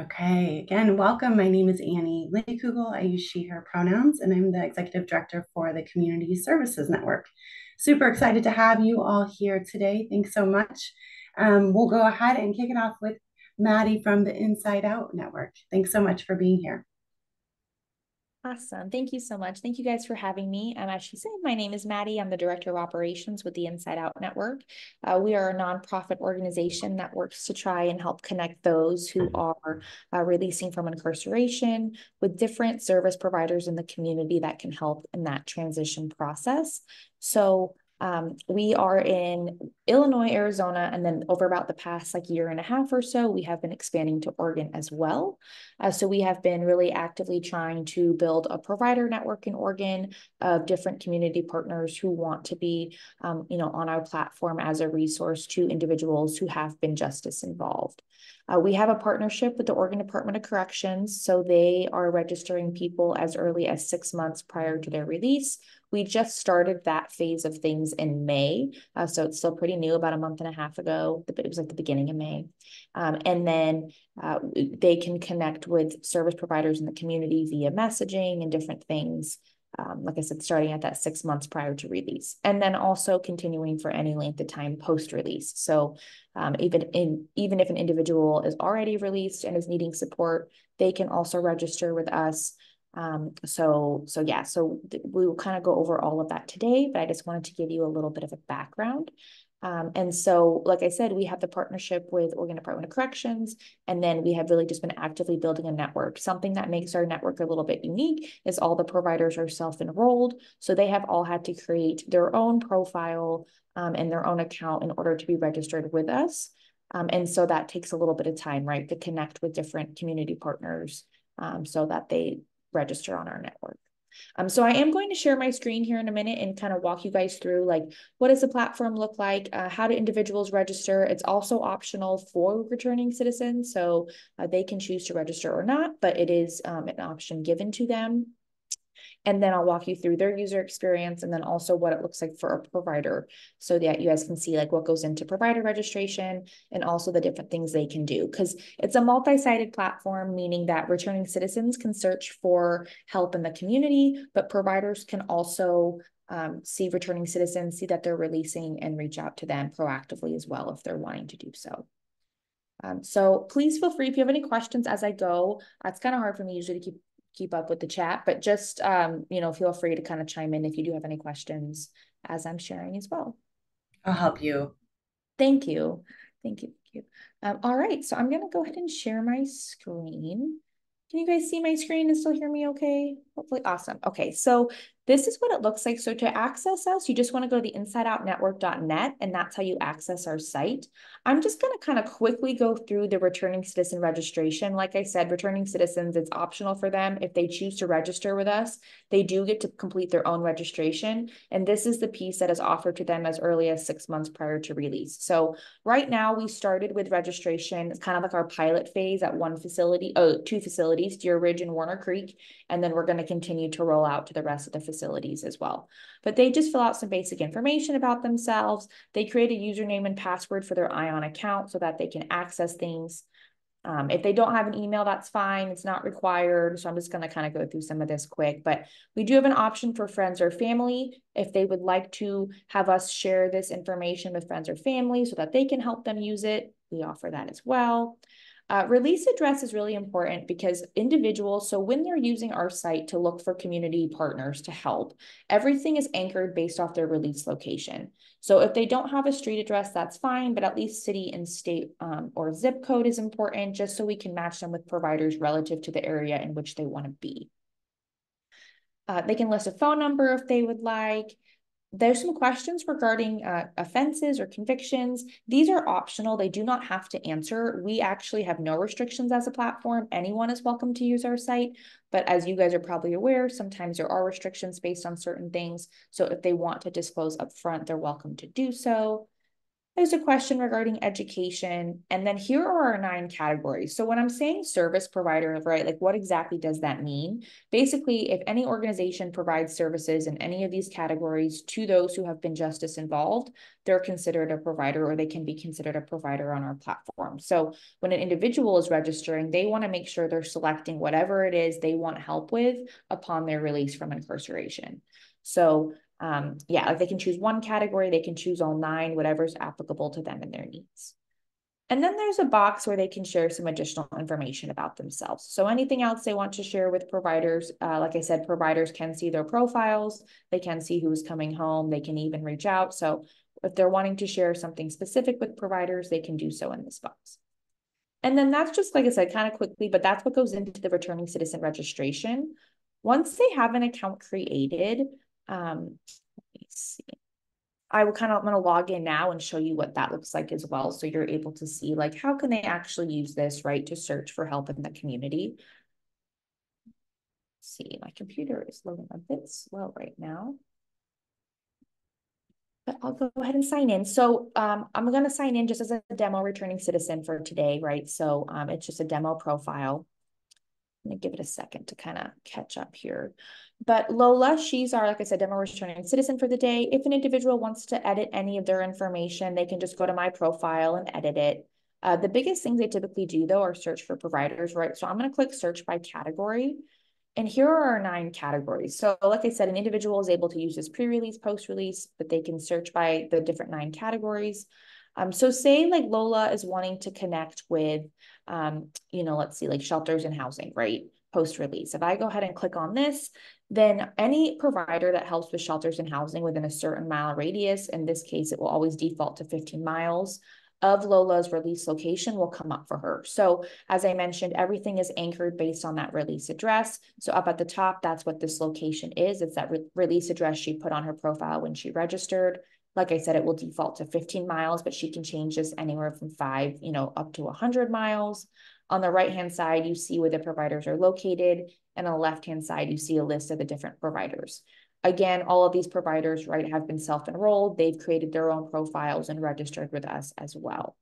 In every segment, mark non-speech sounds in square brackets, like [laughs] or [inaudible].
Okay, again, welcome. My name is Annie Kugel. I use she, her pronouns, and I'm the executive director for the Community Services Network. Super excited to have you all here today. Thanks so much. Um, we'll go ahead and kick it off with Maddie from the Inside Out Network. Thanks so much for being here. Awesome. Thank you so much. Thank you guys for having me. Um, as she said, my name is Maddie. I'm the Director of Operations with the Inside Out Network. Uh, we are a nonprofit organization that works to try and help connect those who are uh, releasing from incarceration with different service providers in the community that can help in that transition process. So um, we are in Illinois, Arizona, and then over about the past like year and a half or so, we have been expanding to Oregon as well. Uh, so we have been really actively trying to build a provider network in Oregon of different community partners who want to be, um, you know, on our platform as a resource to individuals who have been justice involved. Uh, we have a partnership with the Oregon Department of Corrections, so they are registering people as early as six months prior to their release we just started that phase of things in May. Uh, so it's still pretty new, about a month and a half ago. It was like the beginning of May. Um, and then uh, they can connect with service providers in the community via messaging and different things. Um, like I said, starting at that six months prior to release, and then also continuing for any length of time post release. So, um, even in even if an individual is already released and is needing support, they can also register with us um, so, so yeah, so we will kind of go over all of that today, but I just wanted to give you a little bit of a background. Um, and so, like I said, we have the partnership with Oregon Department of Corrections, and then we have really just been actively building a network. Something that makes our network a little bit unique is all the providers are self-enrolled. So they have all had to create their own profile um, and their own account in order to be registered with us. Um, and so that takes a little bit of time, right, to connect with different community partners um, so that they register on our network. Um, so I am going to share my screen here in a minute and kind of walk you guys through like what does the platform look like, uh, how do individuals register. It's also optional for returning citizens, so uh, they can choose to register or not, but it is um, an option given to them. And then I'll walk you through their user experience and then also what it looks like for a provider so that you guys can see like what goes into provider registration and also the different things they can do. Because it's a multi-sided platform, meaning that returning citizens can search for help in the community, but providers can also um, see returning citizens, see that they're releasing and reach out to them proactively as well if they're wanting to do so. Um, so please feel free if you have any questions as I go. It's kind of hard for me usually to keep keep up with the chat, but just, um, you know, feel free to kind of chime in if you do have any questions as I'm sharing as well. I'll help you. Thank you. Thank you. Thank you. Um, all right, so I'm going to go ahead and share my screen. Can you guys see my screen and still hear me okay? Hopefully, awesome. Okay, so this is what it looks like. So to access us, you just want to go to the insideoutnetwork.net, and that's how you access our site. I'm just going to kind of quickly go through the returning citizen registration. Like I said, returning citizens, it's optional for them. If they choose to register with us, they do get to complete their own registration. And this is the piece that is offered to them as early as six months prior to release. So right now we started with registration. It's kind of like our pilot phase at one facility, oh, two facilities, Deer Ridge and Warner Creek. And then we're going to continue to roll out to the rest of the facilities as well. But they just fill out some basic information about themselves. They create a username and password for their ION account so that they can access things. Um, if they don't have an email, that's fine. It's not required. So I'm just going to kind of go through some of this quick. But we do have an option for friends or family if they would like to have us share this information with friends or family so that they can help them use it. We offer that as well. Uh, release address is really important because individuals, so when they're using our site to look for community partners to help, everything is anchored based off their release location. So if they don't have a street address, that's fine, but at least city and state um, or zip code is important just so we can match them with providers relative to the area in which they want to be. Uh, they can list a phone number if they would like there's some questions regarding uh, offenses or convictions. These are optional. They do not have to answer. We actually have no restrictions as a platform. Anyone is welcome to use our site. But as you guys are probably aware, sometimes there are restrictions based on certain things. So if they want to disclose upfront, they're welcome to do so. There's a question regarding education. And then here are our nine categories. So when I'm saying service provider, right, like what exactly does that mean? Basically, if any organization provides services in any of these categories to those who have been justice involved, they're considered a provider or they can be considered a provider on our platform. So when an individual is registering, they want to make sure they're selecting whatever it is they want help with upon their release from incarceration. So um, yeah, like they can choose one category, they can choose all nine, whatever's applicable to them and their needs. And then there's a box where they can share some additional information about themselves. So anything else they want to share with providers, uh, like I said, providers can see their profiles, they can see who's coming home, they can even reach out. So if they're wanting to share something specific with providers, they can do so in this box. And then that's just, like I said, kind of quickly, but that's what goes into the returning citizen registration. Once they have an account created, um, let me see. I will kind of, I'm going to log in now and show you what that looks like as well. So you're able to see like, how can they actually use this, right, to search for help in the community. Let's see, my computer is loading a bit slow right now. But I'll go ahead and sign in. So um, I'm going to sign in just as a demo returning citizen for today, right? So um, it's just a demo profile. I'm going to give it a second to kind of catch up here. But Lola, she's our, like I said, demo returning citizen for the day. If an individual wants to edit any of their information, they can just go to my profile and edit it. Uh, the biggest things they typically do though are search for providers, right? So I'm going to click search by category. And here are our nine categories. So like I said, an individual is able to use this pre-release, post-release, but they can search by the different nine categories. Um, so say like Lola is wanting to connect with, um, you know, let's see, like shelters and housing, right? Post-release. If I go ahead and click on this, then any provider that helps with shelters and housing within a certain mile radius, in this case, it will always default to 15 miles of Lola's release location will come up for her. So as I mentioned, everything is anchored based on that release address. So up at the top, that's what this location is. It's that re release address she put on her profile when she registered. Like I said, it will default to 15 miles, but she can change this anywhere from five, you know, up to 100 miles. On the right-hand side, you see where the providers are located. And on the left-hand side, you see a list of the different providers. Again, all of these providers, right, have been self-enrolled. They've created their own profiles and registered with us as well.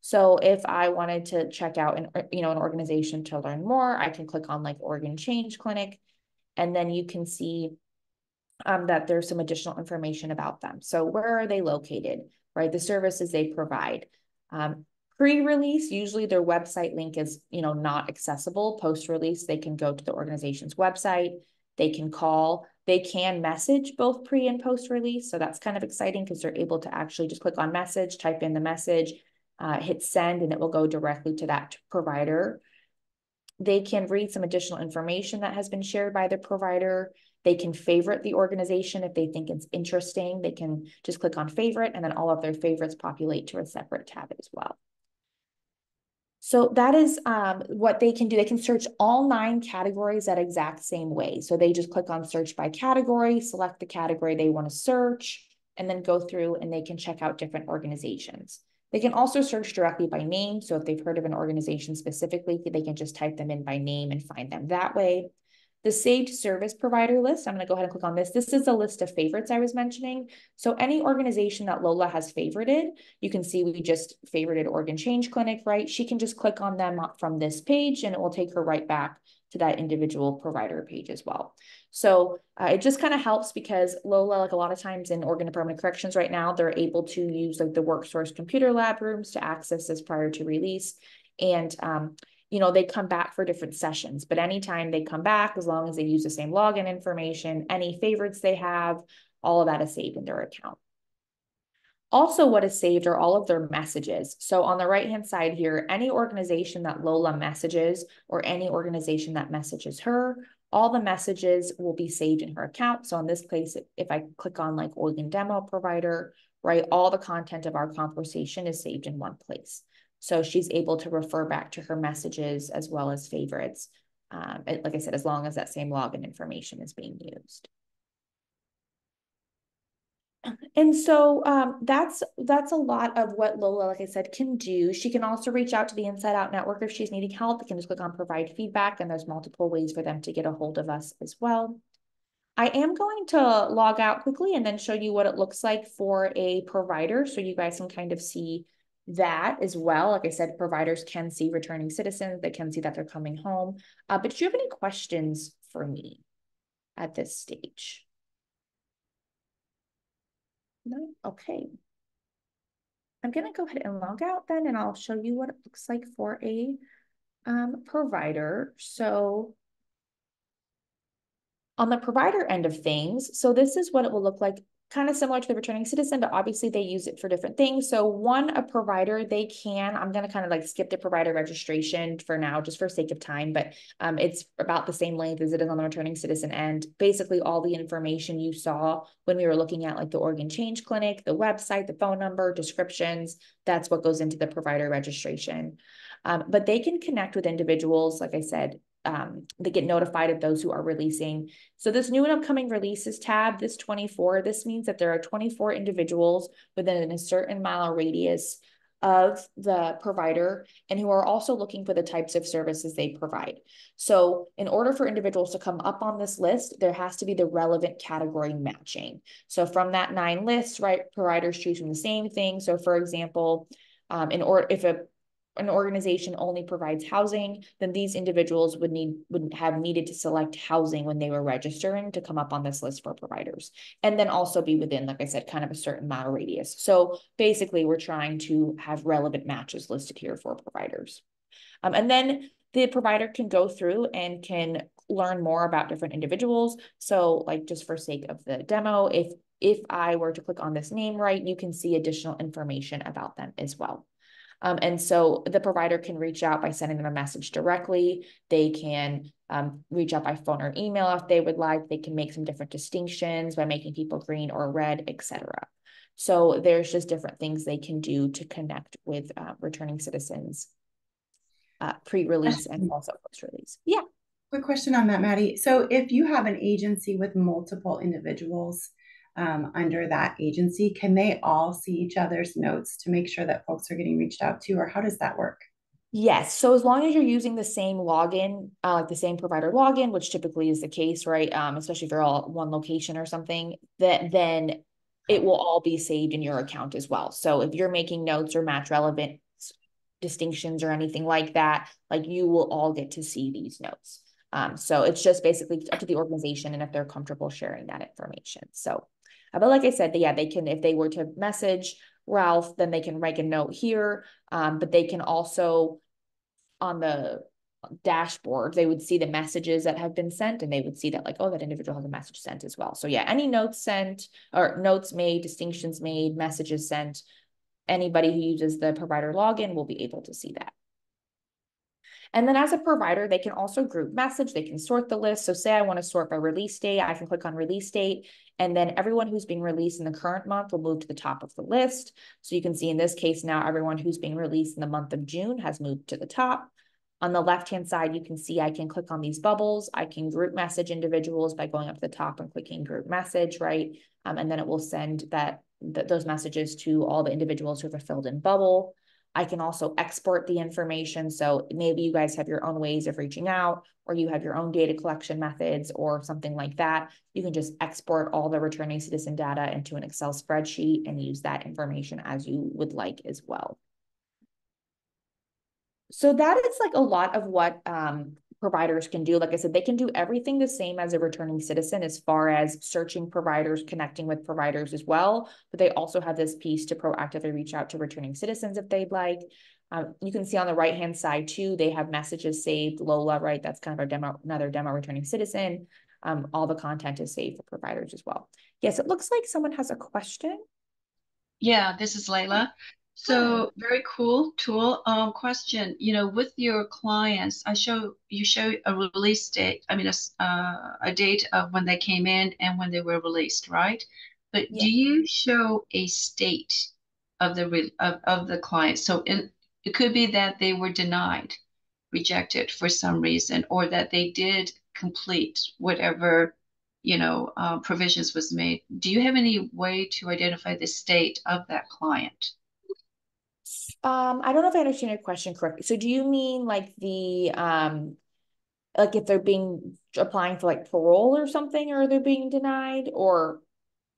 So if I wanted to check out an, you know, an organization to learn more, I can click on like Oregon Change Clinic, and then you can see um, that there's some additional information about them. So where are they located, right? The services they provide. Um, Pre-release, usually their website link is, you know, not accessible. Post-release, they can go to the organization's website, they can call, they can message both pre and post-release. So that's kind of exciting because they're able to actually just click on message, type in the message, uh, hit send, and it will go directly to that provider. They can read some additional information that has been shared by the provider. They can favorite the organization if they think it's interesting. They can just click on favorite and then all of their favorites populate to a separate tab as well. So that is um, what they can do. They can search all nine categories that exact same way. So they just click on search by category, select the category they want to search, and then go through and they can check out different organizations. They can also search directly by name. So if they've heard of an organization specifically, they can just type them in by name and find them that way. The saved service provider list, I'm going to go ahead and click on this. This is a list of favorites I was mentioning. So any organization that Lola has favorited, you can see we just favorited Oregon Change Clinic, right? She can just click on them from this page and it will take her right back to that individual provider page as well. So uh, it just kind of helps because Lola, like a lot of times in Oregon Department of Corrections right now, they're able to use like the WorkSource computer lab rooms to access this prior to release. And um, you know, they come back for different sessions, but anytime they come back, as long as they use the same login information, any favorites they have, all of that is saved in their account. Also, what is saved are all of their messages. So on the right-hand side here, any organization that Lola messages or any organization that messages her, all the messages will be saved in her account. So in this place, if I click on like Oregon demo provider, right, all the content of our conversation is saved in one place. So she's able to refer back to her messages as well as favorites. Um, like I said, as long as that same login information is being used. And so um, that's that's a lot of what Lola, like I said, can do. She can also reach out to the Inside Out Network if she's needing help. They can just click on provide feedback and there's multiple ways for them to get a hold of us as well. I am going to log out quickly and then show you what it looks like for a provider so you guys can kind of see that as well. Like I said, providers can see returning citizens, they can see that they're coming home. Uh, but do you have any questions for me at this stage? No? Okay. I'm going to go ahead and log out then, and I'll show you what it looks like for a um, provider. So on the provider end of things, so this is what it will look like kind of similar to the returning citizen, but obviously they use it for different things. So one, a provider, they can, I'm going to kind of like skip the provider registration for now, just for sake of time, but um, it's about the same length as it is on the returning citizen end. Basically all the information you saw when we were looking at like the Oregon change clinic, the website, the phone number, descriptions, that's what goes into the provider registration. Um, but they can connect with individuals, like I said, um, they get notified of those who are releasing. So this new and upcoming releases tab, this 24, this means that there are 24 individuals within a certain mile radius of the provider and who are also looking for the types of services they provide. So in order for individuals to come up on this list, there has to be the relevant category matching. So from that nine lists, right, providers choose from the same thing. So for example, um, in order if a an organization only provides housing, then these individuals would need would have needed to select housing when they were registering to come up on this list for providers. And then also be within, like I said, kind of a certain mile radius. So basically we're trying to have relevant matches listed here for providers. Um, and then the provider can go through and can learn more about different individuals. So like just for sake of the demo, if if I were to click on this name right, you can see additional information about them as well. Um, and so the provider can reach out by sending them a message directly. They can um, reach out by phone or email if they would like. They can make some different distinctions by making people green or red, etc. So there's just different things they can do to connect with uh, returning citizens uh, pre-release and also post-release. Yeah. Quick question on that, Maddie. So if you have an agency with multiple individuals, um, under that agency, can they all see each other's notes to make sure that folks are getting reached out to, or how does that work? Yes. So as long as you're using the same login, uh, like the same provider login, which typically is the case, right? Um, especially if you're all one location or something, that then it will all be saved in your account as well. So if you're making notes or match relevant distinctions or anything like that, like you will all get to see these notes. Um, so it's just basically up to the organization and if they're comfortable sharing that information. So but like I said, yeah, they can, if they were to message Ralph, then they can write a note here. Um, but they can also on the dashboard, they would see the messages that have been sent and they would see that like, oh, that individual has a message sent as well. So yeah, any notes sent or notes made, distinctions made, messages sent, anybody who uses the provider login will be able to see that. And then as a provider, they can also group message, they can sort the list. So say I want to sort by release date, I can click on release date, and then everyone who's being released in the current month will move to the top of the list. So you can see in this case now, everyone who's being released in the month of June has moved to the top. On the left-hand side, you can see I can click on these bubbles. I can group message individuals by going up to the top and clicking group message, right? Um, and then it will send that th those messages to all the individuals who have a filled in bubble. I can also export the information. So maybe you guys have your own ways of reaching out, or you have your own data collection methods or something like that. You can just export all the returning citizen data into an Excel spreadsheet and use that information as you would like as well. So that is like a lot of what um, providers can do. Like I said, they can do everything the same as a returning citizen as far as searching providers, connecting with providers as well. But they also have this piece to proactively reach out to returning citizens if they'd like. Um, you can see on the right hand side too, they have messages saved. Lola, right? That's kind of our demo, another demo returning citizen. Um, all the content is saved for providers as well. Yes, it looks like someone has a question. Yeah, this is Layla. So very cool tool. Um, question, you know, with your clients, I show you show a release date. I mean, a uh, a date of when they came in and when they were released, right? But yeah. do you show a state of the re of, of the client? So in, it could be that they were denied, rejected for some reason, or that they did complete whatever you know uh, provisions was made. Do you have any way to identify the state of that client? Um, I don't know if I understand your question correctly. So do you mean like the um like if they're being applying for like parole or something, or they're being denied, or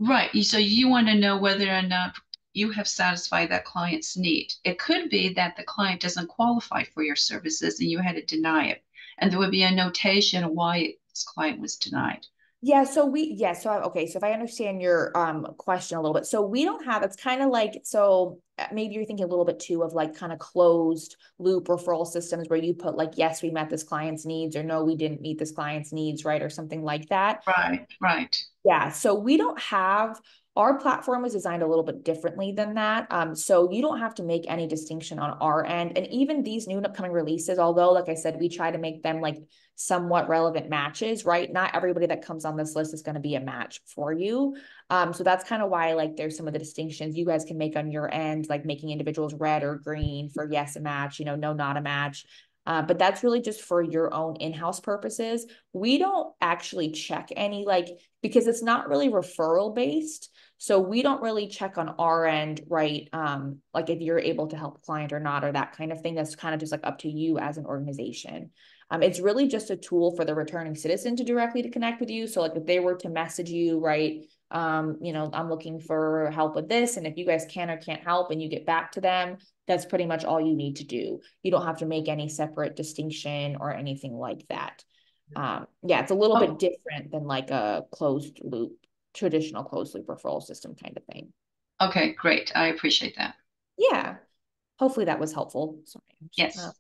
Right. So you want to know whether or not you have satisfied that client's need. It could be that the client doesn't qualify for your services and you had to deny it. And there would be a notation of why this client was denied. Yeah, so we yeah, so okay, so if I understand your um question a little bit, so we don't have it's kind of like so uh, maybe you're thinking a little bit too of like kind of closed loop referral systems where you put like yes, we met this client's needs or no, we didn't meet this client's needs, right, or something like that. Right, right. Yeah, so we don't have our platform is designed a little bit differently than that. Um, so you don't have to make any distinction on our end. And even these new and upcoming releases, although, like I said, we try to make them like somewhat relevant matches, right? Not everybody that comes on this list is going to be a match for you. Um, so that's kind of why like there's some of the distinctions you guys can make on your end, like making individuals red or green for yes, a match, you know, no, not a match. Uh, but that's really just for your own in-house purposes. We don't actually check any like because it's not really referral based. So we don't really check on our end, right? Um, like if you're able to help client or not, or that kind of thing. That's kind of just like up to you as an organization. Um, it's really just a tool for the returning citizen to directly to connect with you. So like if they were to message you, right? Um, you know, I'm looking for help with this. And if you guys can or can't help and you get back to them, that's pretty much all you need to do. You don't have to make any separate distinction or anything like that. Um, yeah, it's a little oh. bit different than like a closed loop traditional closed loop referral system kind of thing. Okay, great. I appreciate that. Yeah. Hopefully that was helpful. Sorry. Yes. Uh,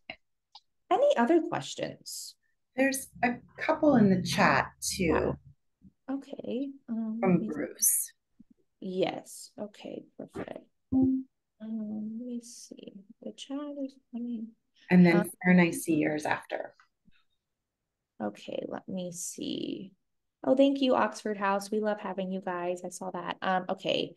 any other questions? There's a couple in the chat too. Okay. Um, From Bruce. Yes. Okay. Perfect. Um, let me see. The chat is coming. And then um, I see yours after. Okay. Let me see. Oh, thank you, Oxford House. We love having you guys. I saw that. Um, okay.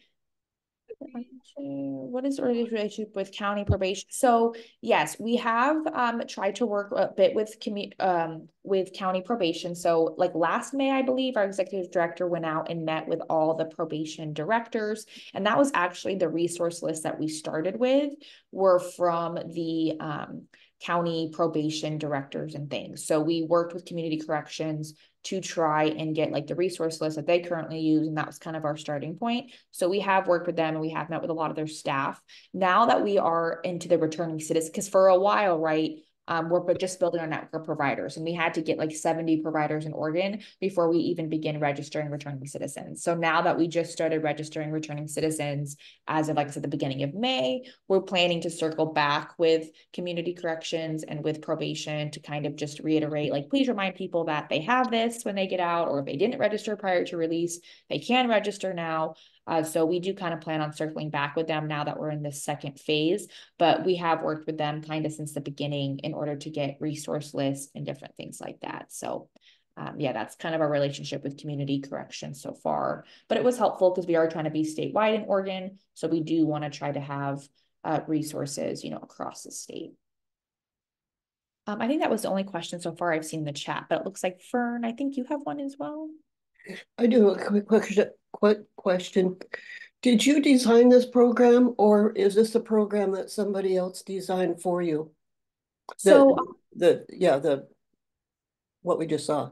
What is the relationship with county probation? So yes, we have um tried to work a bit with commu um with county probation. So like last May, I believe, our executive director went out and met with all the probation directors, and that was actually the resource list that we started with. Were from the um county probation directors and things. So we worked with community corrections to try and get like the resource list that they currently use. And that was kind of our starting point. So we have worked with them and we have met with a lot of their staff. Now that we are into the returning citizens, because for a while, right, um, we're just building our network of providers. And we had to get like 70 providers in Oregon before we even begin registering returning citizens. So now that we just started registering returning citizens as of like I said, the beginning of May, we're planning to circle back with community corrections and with probation to kind of just reiterate, like, please remind people that they have this when they get out, or if they didn't register prior to release, they can register now. Uh, so we do kind of plan on circling back with them now that we're in this second phase, but we have worked with them kind of since the beginning in order to get resource lists and different things like that. So um, yeah, that's kind of our relationship with community corrections so far. But it was helpful because we are trying to be statewide in Oregon. So we do want to try to have uh, resources, you know, across the state. Um, I think that was the only question so far I've seen in the chat, but it looks like Fern, I think you have one as well. I do a quick question. Quick question. Did you design this program or is this a program that somebody else designed for you? So the, the yeah, the what we just saw.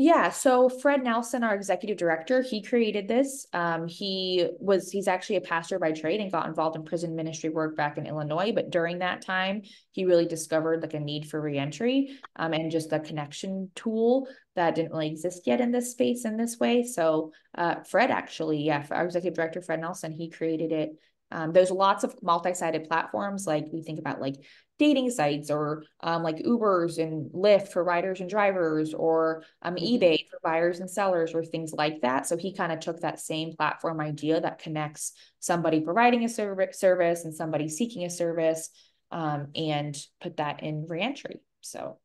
Yeah, so Fred Nelson, our executive director, he created this. Um, he was he's actually a pastor by trade and got involved in prison ministry work back in Illinois. But during that time, he really discovered like a need for reentry um, and just a connection tool that didn't really exist yet in this space in this way. So uh, Fred actually, yeah, our executive director Fred Nelson, he created it. Um, there's lots of multi-sided platforms like we think about like dating sites or um, like Ubers and Lyft for riders and drivers or um, mm-hmm. eBay for buyers and sellers or things like that. So he kind of took that same platform idea that connects somebody providing a service and somebody seeking a service um, and put that in reentry. So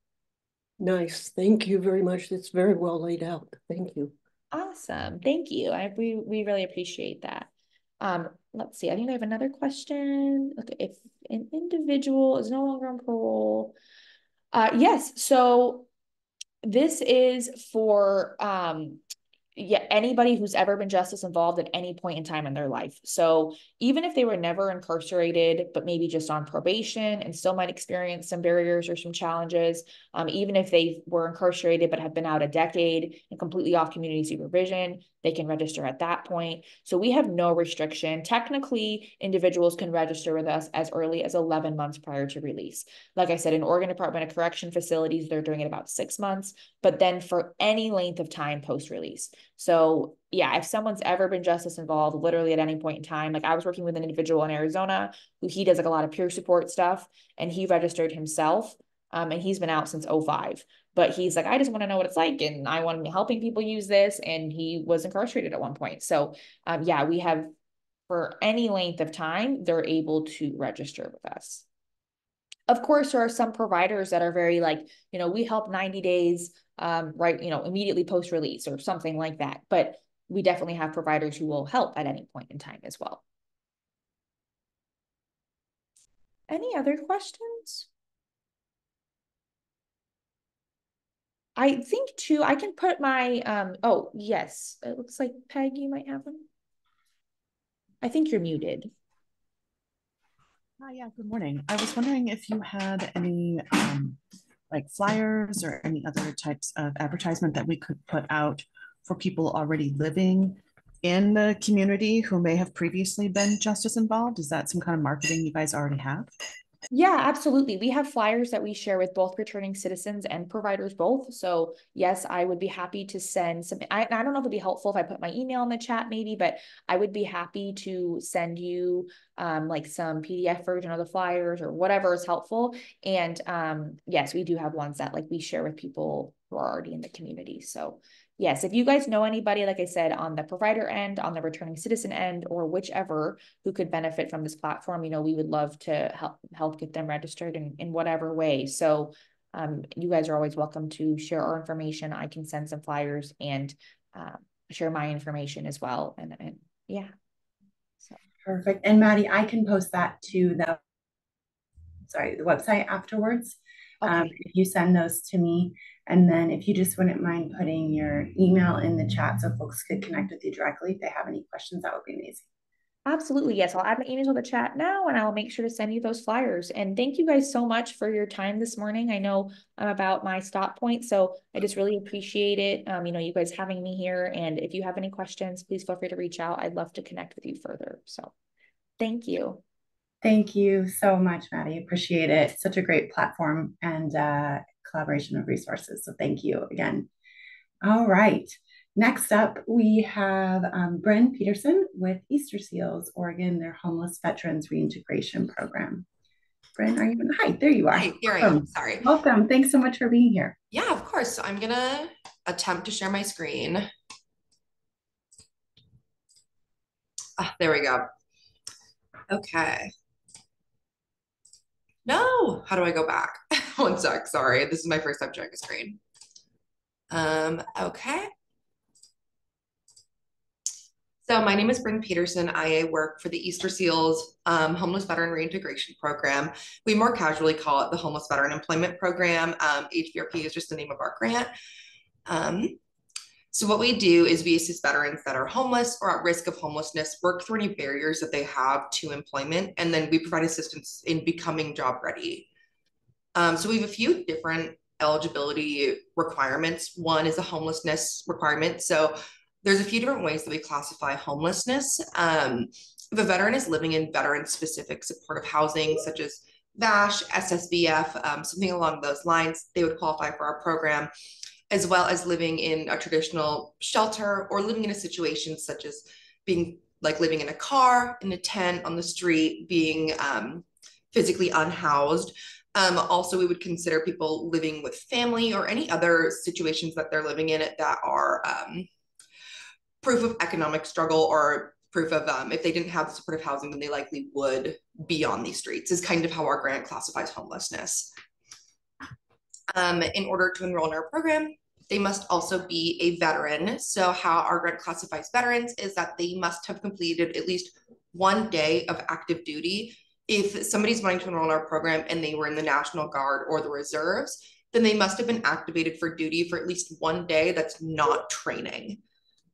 nice. Thank you very much. It's very well laid out. Thank you. Awesome. Thank you. I we we really appreciate that. Um, let's see, I think I have another question. Okay, if an individual is no longer on parole, uh, yes, so this is for um, yeah, anybody who's ever been justice involved at any point in time in their life. So even if they were never incarcerated, but maybe just on probation and still might experience some barriers or some challenges, um, even if they were incarcerated but have been out a decade and completely off community supervision, they can register at that point. So we have no restriction. Technically, individuals can register with us as early as 11 months prior to release. Like I said, in Oregon Department of Correction facilities, they're doing it about six months, but then for any length of time post release. So yeah, if someone's ever been justice involved, literally at any point in time, like I was working with an individual in Arizona who he does like a lot of peer support stuff and he registered himself. Um, and he's been out since 05 but he's like i just want to know what it's like and i want to be helping people use this and he was incarcerated at one point so um, yeah we have for any length of time they're able to register with us of course there are some providers that are very like you know we help 90 days um, right you know immediately post release or something like that but we definitely have providers who will help at any point in time as well any other questions I think too, I can put my, um, oh, yes, it looks like Peg, you might have them. I think you're muted. Hi, yeah, good morning. I was wondering if you had any um, like flyers or any other types of advertisement that we could put out for people already living in the community who may have previously been justice involved? Is that some kind of marketing you guys already have? Yeah, absolutely. We have flyers that we share with both returning citizens and providers both. So yes, I would be happy to send some, I, I don't know if it'd be helpful if I put my email in the chat maybe, but I would be happy to send you um, like some PDF version of the flyers or whatever is helpful. And um, yes, we do have ones that like we share with people who are already in the community. So yes, if you guys know anybody, like I said, on the provider end, on the returning citizen end, or whichever who could benefit from this platform, you know, we would love to help help get them registered in, in whatever way. So um, you guys are always welcome to share our information. I can send some flyers and uh, share my information as well. And, and yeah. So. Perfect. And Maddie, I can post that to the sorry, the website afterwards. Um, okay. Um, if you send those to me, and then if you just wouldn't mind putting your email in the chat so folks could connect with you directly if they have any questions, that would be amazing. Absolutely. Yes. I'll add my email to the chat now and I'll make sure to send you those flyers. And thank you guys so much for your time this morning. I know I'm about my stop point, so I just really appreciate it. Um, you know, you guys having me here. And if you have any questions, please feel free to reach out. I'd love to connect with you further. So thank you. Thank you so much, Maddie. Appreciate it. Such a great platform and uh, collaboration of resources. So thank you again. All right. Next up, we have um, Bryn Peterson with Easter Seals, Oregon, their homeless veterans reintegration program. Bryn, are you? Hi, there you are. Hi, here Welcome. I am. Sorry. Welcome. Thanks so much for being here. Yeah, of course. So I'm gonna attempt to share my screen. Ah, there we go. Okay. No, how do I go back? [laughs] One sec, sorry. This is my first time sharing a screen. Um, okay. So my name is Bryn Peterson. I work for the Easter Seals um, Homeless Veteran Reintegration Program. We more casually call it the Homeless Veteran Employment Program. Um, HVRP is just the name of our grant. Um, so what we do is we assist veterans that are homeless or at risk of homelessness work through any barriers that they have to employment, and then we provide assistance in becoming job ready. Um, so we have a few different eligibility requirements. One is a homelessness requirement. So there's a few different ways that we classify homelessness. Um, if a veteran is living in veteran specific supportive housing, such as VASH, SSVF, um, something along those lines, they would qualify for our program as well as living in a traditional shelter or living in a situation such as being like living in a car, in a tent, on the street, being um, physically unhoused. Um, also, we would consider people living with family or any other situations that they're living in that are um, proof of economic struggle or proof of um, if they didn't have the supportive housing, then they likely would be on these streets, is kind of how our grant classifies homelessness. Um, in order to enroll in our program, they must also be a veteran. So, how our grant classifies veterans is that they must have completed at least one day of active duty. If somebody's wanting to enroll in our program and they were in the National Guard or the reserves, then they must have been activated for duty for at least one day that's not training.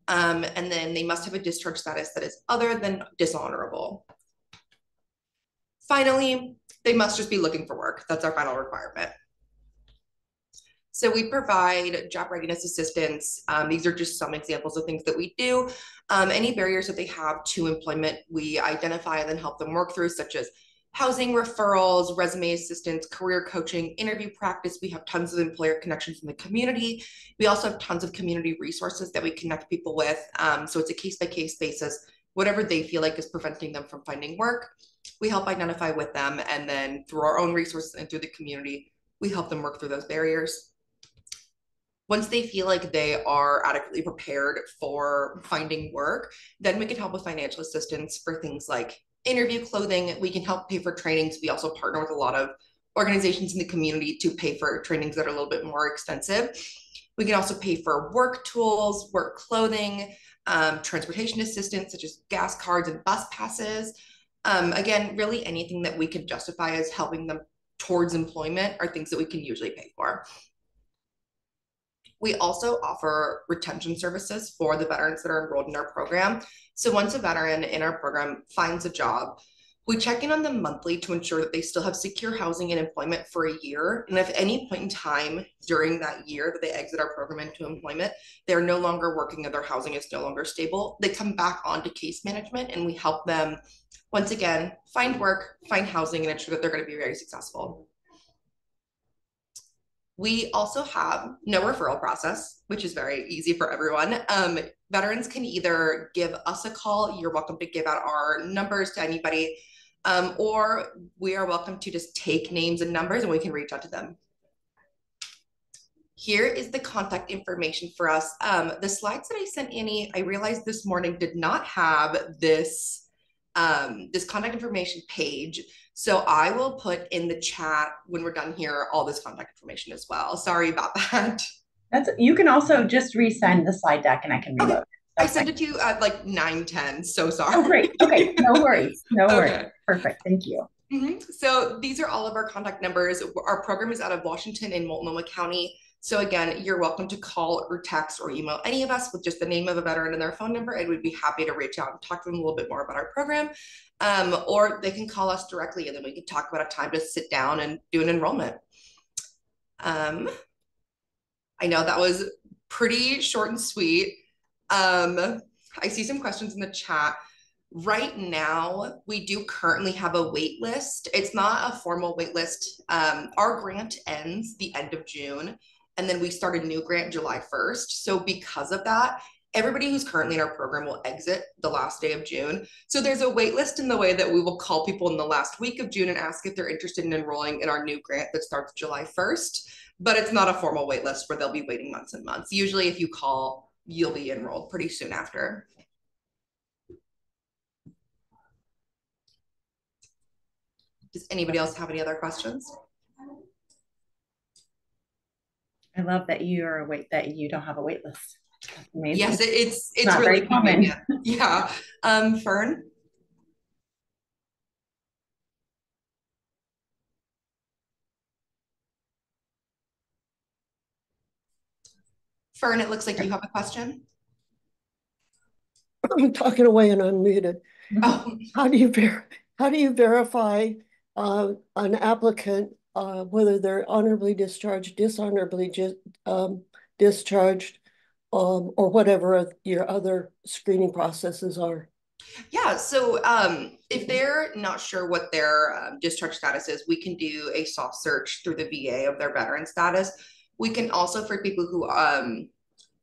Um, and then they must have a discharge status that is other than dishonorable. Finally, they must just be looking for work. That's our final requirement. So we provide job readiness assistance. Um, these are just some examples of things that we do. Um, any barriers that they have to employment, we identify and then help them work through, such as housing referrals, resume assistance, career coaching, interview practice. We have tons of employer connections in the community. We also have tons of community resources that we connect people with. Um, so it's a case by case basis. Whatever they feel like is preventing them from finding work, we help identify with them. And then through our own resources and through the community, we help them work through those barriers. Once they feel like they are adequately prepared for finding work, then we can help with financial assistance for things like interview clothing. We can help pay for trainings. We also partner with a lot of organizations in the community to pay for trainings that are a little bit more expensive. We can also pay for work tools, work clothing, um, transportation assistance, such as gas cards and bus passes. Um, again, really anything that we can justify as helping them towards employment are things that we can usually pay for. We also offer retention services for the veterans that are enrolled in our program. So once a veteran in our program finds a job, we check in on them monthly to ensure that they still have secure housing and employment for a year. And if any point in time during that year that they exit our program into employment, they're no longer working and their housing is no longer stable, they come back onto case management and we help them once again find work, find housing, and ensure that they're going to be very successful. We also have no referral process, which is very easy for everyone. Um, veterans can either give us a call, you're welcome to give out our numbers to anybody, um, or we are welcome to just take names and numbers and we can reach out to them. Here is the contact information for us. Um, the slides that I sent Annie, I realized this morning did not have this um, this contact information page. So I will put in the chat when we're done here all this contact information as well. Sorry about [laughs] that. That's you can also just resend the slide deck and I can reload. Okay. I sent it to you at like 9 10. So sorry. Oh, great. Okay. No worries. No [laughs] okay. worries. Perfect. Thank you. Mm-hmm. So these are all of our contact numbers. Our program is out of Washington in Multnomah County. So again, you're welcome to call or text or email any of us with just the name of a veteran and their phone number, and we'd be happy to reach out and talk to them a little bit more about our program. Um, or they can call us directly, and then we can talk about a time to sit down and do an enrollment. Um, I know that was pretty short and sweet. Um, I see some questions in the chat. Right now, we do currently have a wait list. It's not a formal wait list. Um, our grant ends the end of June and then we start a new grant July 1st. So because of that, everybody who's currently in our program will exit the last day of June. So there's a wait list in the way that we will call people in the last week of June and ask if they're interested in enrolling in our new grant that starts July 1st. But it's not a formal wait list where they'll be waiting months and months. Usually if you call, you'll be enrolled pretty soon after. Does anybody else have any other questions? I love that you are a wait that you don't have a wait list. amazing. Yes, it, it's it's, it's really common. [laughs] yeah. Um, Fern. Fern, it looks like you have a question. I'm talking away and unmuted. Oh. How do you ver how do you verify uh, an applicant uh, whether they're honorably discharged, dishonorably um, discharged, um, or whatever your other screening processes are. Yeah, so um, if they're not sure what their um, discharge status is, we can do a soft search through the VA of their veteran status. We can also, for people who um,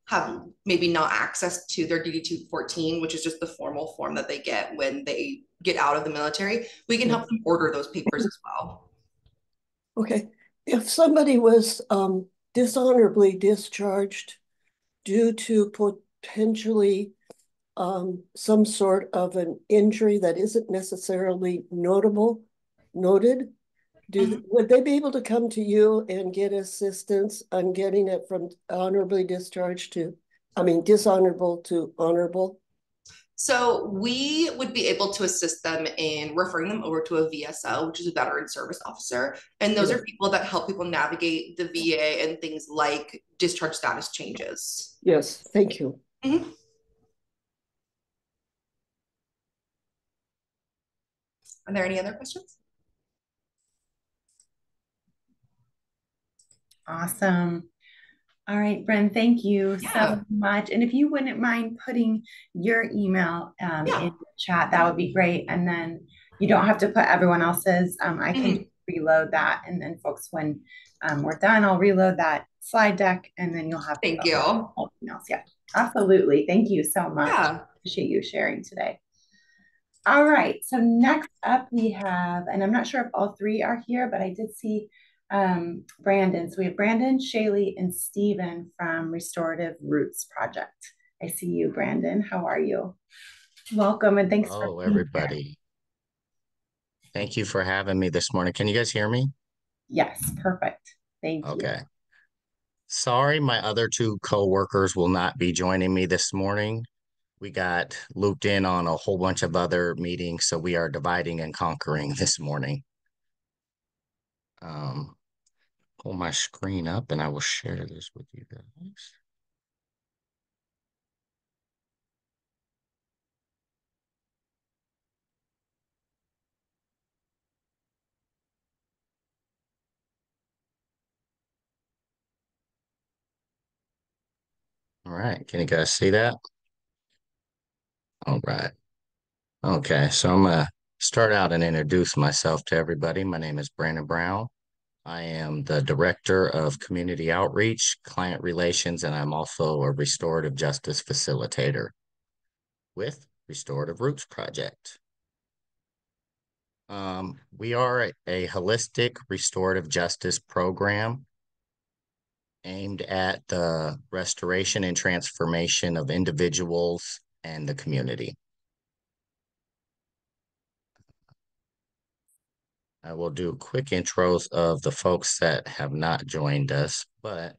have maybe not access to their DD 214, which is just the formal form that they get when they get out of the military, we can help them order those papers as well. Okay. If somebody was um, dishonorably discharged due to potentially um, some sort of an injury that isn't necessarily notable, noted, do mm-hmm. would they be able to come to you and get assistance on getting it from honorably discharged to, I mean, dishonorable to honorable? So we would be able to assist them in referring them over to a VSO, which is a veteran service officer. And those mm-hmm. are people that help people navigate the VA and things like discharge status changes. Yes, thank you. Mm-hmm. Are there any other questions? Awesome. All right, Bren, thank you Yeah. so much. And if you wouldn't mind putting your email um, Yeah. in the chat, that would be great. And then you don't have to put everyone else's. Um, I can Mhm. reload that. And then, folks, when um, we're done, I'll reload that slide deck and then you'll have Thank you. all emails. Yeah, absolutely. Thank you so much. Yeah. Appreciate you sharing today. All right, so next up we have, and I'm not sure if all three are here, but I did see um, Brandon. So we have Brandon, Shaylee, and Stephen from Restorative Roots Project. I see you, Brandon. How are you? Welcome and thanks for Hello, being here. everybody. Thank you for having me this morning. Can you guys hear me? Yes, perfect. Thank you. Okay. Sorry, my other two coworkers will not be joining me this morning. We got looped in on a whole bunch of other meetings, so we are dividing and conquering [laughs] this morning. Um, pull my screen up and I will share this with you guys. All right, can you guys see that? All right. Okay, so I'm gonna start out and introduce myself to everybody. My name is Brandon Brown. I am the Director of Community Outreach, Client Relations, and I'm also a Restorative Justice Facilitator with Restorative Roots Project. Um, we are a, a holistic restorative justice program aimed at the restoration and transformation of individuals and the community. I will do quick intros of the folks that have not joined us, but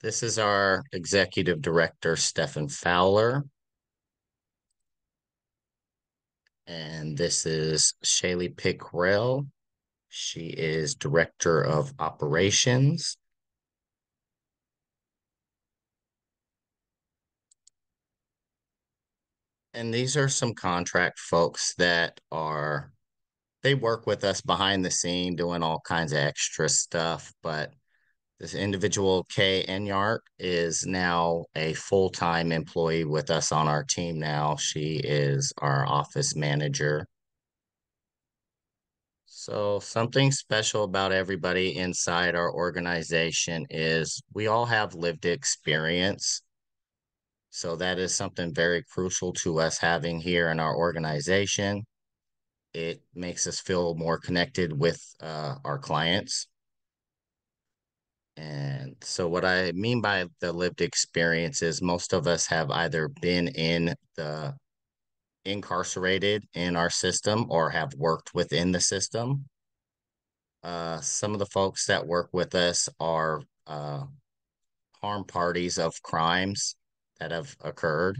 this is our executive director, Stefan Fowler. And this is Shaylee Pickrell. She is director of operations. And these are some contract folks that are they work with us behind the scene doing all kinds of extra stuff, but this individual Kay Enyart is now a full-time employee with us on our team now. She is our office manager. So something special about everybody inside our organization is we all have lived experience. So that is something very crucial to us having here in our organization it makes us feel more connected with uh, our clients. And so, what I mean by the lived experience is most of us have either been in the incarcerated in our system or have worked within the system. Uh, some of the folks that work with us are uh, harm parties of crimes that have occurred.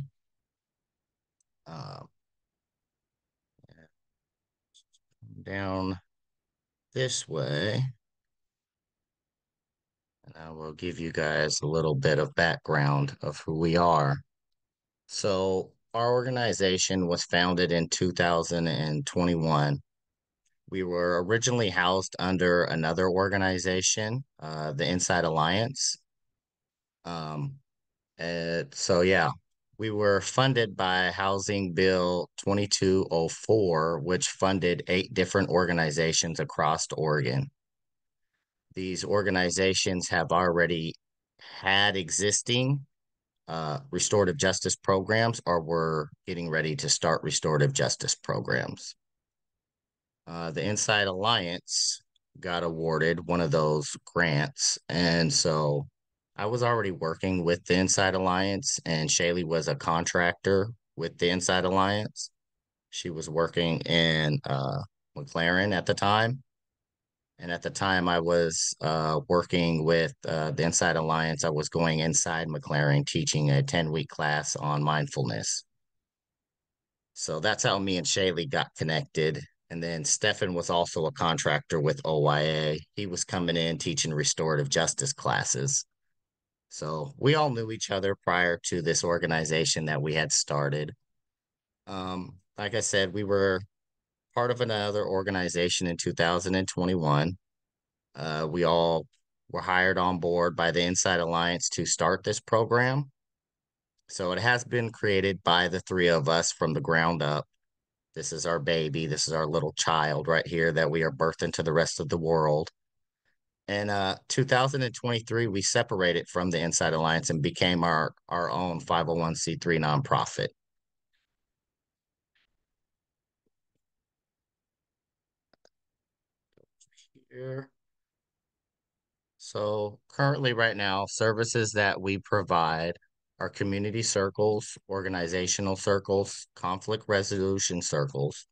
Uh, down this way. And I will give you guys a little bit of background of who we are. So, our organization was founded in 2021. We were originally housed under another organization, uh, the Inside Alliance. Um, and so, yeah, we were funded by Housing Bill 2204, which funded eight different organizations across Oregon. These organizations have already had existing uh, restorative justice programs or were getting ready to start restorative justice programs. Uh, the Inside Alliance got awarded one of those grants. And so I was already working with the Inside Alliance, and Shaylee was a contractor with the Inside Alliance. She was working in uh, MacLaren at the time. And at the time, I was uh, working with uh, the Inside Alliance. I was going inside MacLaren teaching a 10 week class on mindfulness. So that's how me and Shaylee got connected. And then Stefan was also a contractor with OYA. He was coming in teaching restorative justice classes. So we all knew each other prior to this organization that we had started. Um, like I said, we were part of another organization in 2021. Uh, we all were hired on board by the Inside Alliance to start this program. So it has been created by the three of us from the ground up. This is our baby. This is our little child right here that we are birthing to the rest of the world. In uh, 2023, we separated from the Inside Alliance and became our, our own 501c3 nonprofit. Here. So currently right now, services that we provide are community circles, organizational circles, conflict resolution circles,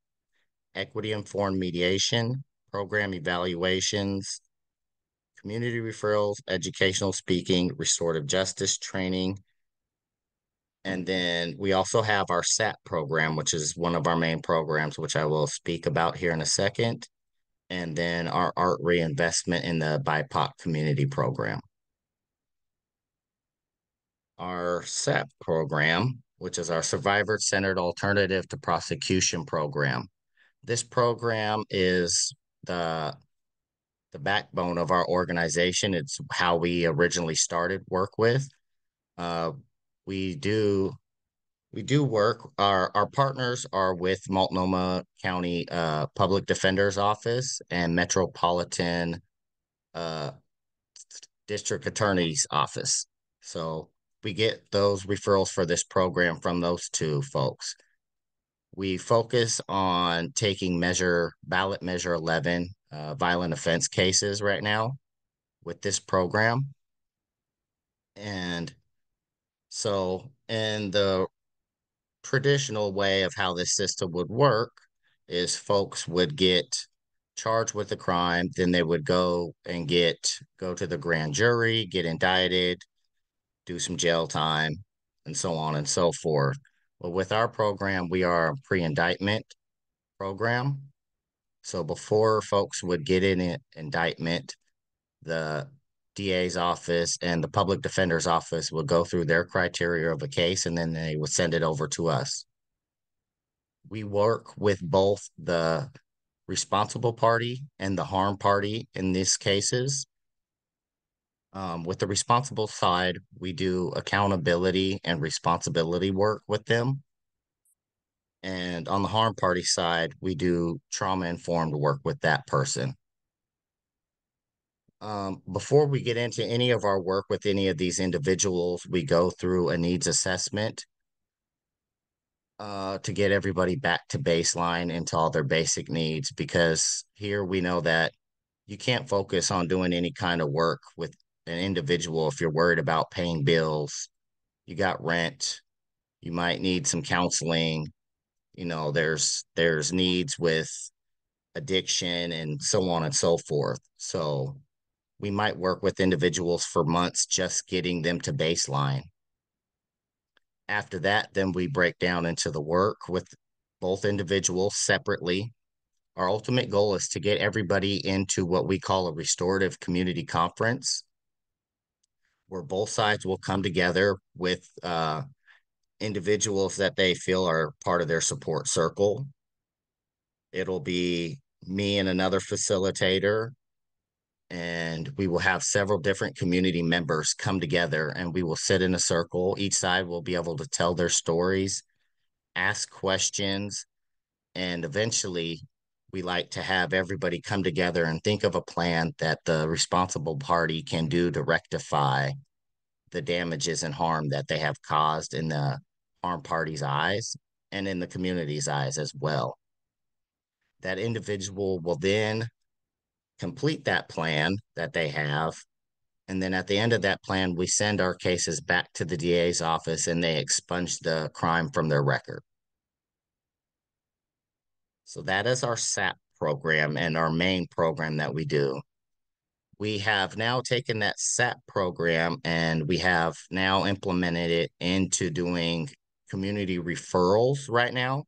equity informed mediation, program evaluations, community referrals, educational speaking, restorative justice training. And then we also have our SAP program, which is one of our main programs, which I will speak about here in a second. And then our art reinvestment in the BIPOC community program our SAP program, which is our Survivor Centered Alternative to Prosecution program. This program is the the backbone of our organization. It's how we originally started work with. Uh, we do we do work. Our our partners are with Multnomah County uh, Public Defender's Office and Metropolitan uh, District Attorney's Office. So we get those referrals for this program from those two folks. We focus on taking measure ballot measure 11 uh, violent offense cases right now with this program. And so in the traditional way of how this system would work is folks would get charged with a crime, then they would go and get go to the grand jury, get indicted, do some jail time, and so on and so forth. But with our program, we are a pre-indictment program. So before folks would get in an indictment, the DA's office and the public defender's office would go through their criteria of a case and then they would send it over to us. We work with both the responsible party and the harm party in these cases. Um, with the responsible side, we do accountability and responsibility work with them. And on the harm party side, we do trauma informed work with that person. Um, before we get into any of our work with any of these individuals, we go through a needs assessment uh, to get everybody back to baseline into all their basic needs because here we know that you can't focus on doing any kind of work with an individual if you're worried about paying bills, you got rent, you might need some counseling, you know, there's there's needs with addiction and so on and so forth. So we might work with individuals for months just getting them to baseline. After that, then we break down into the work with both individuals separately. Our ultimate goal is to get everybody into what we call a restorative community conference where both sides will come together with uh, individuals that they feel are part of their support circle. It'll be me and another facilitator, and we will have several different community members come together and we will sit in a circle. Each side will be able to tell their stories, ask questions, and eventually we like to have everybody come together and think of a plan that the responsible party can do to rectify the damages and harm that they have caused in the harm party's eyes and in the community's eyes as well. That individual will then complete that plan that they have. And then at the end of that plan, we send our cases back to the DA's office and they expunge the crime from their record. So that is our SAP program and our main program that we do. We have now taken that SAP program and we have now implemented it into doing community referrals right now.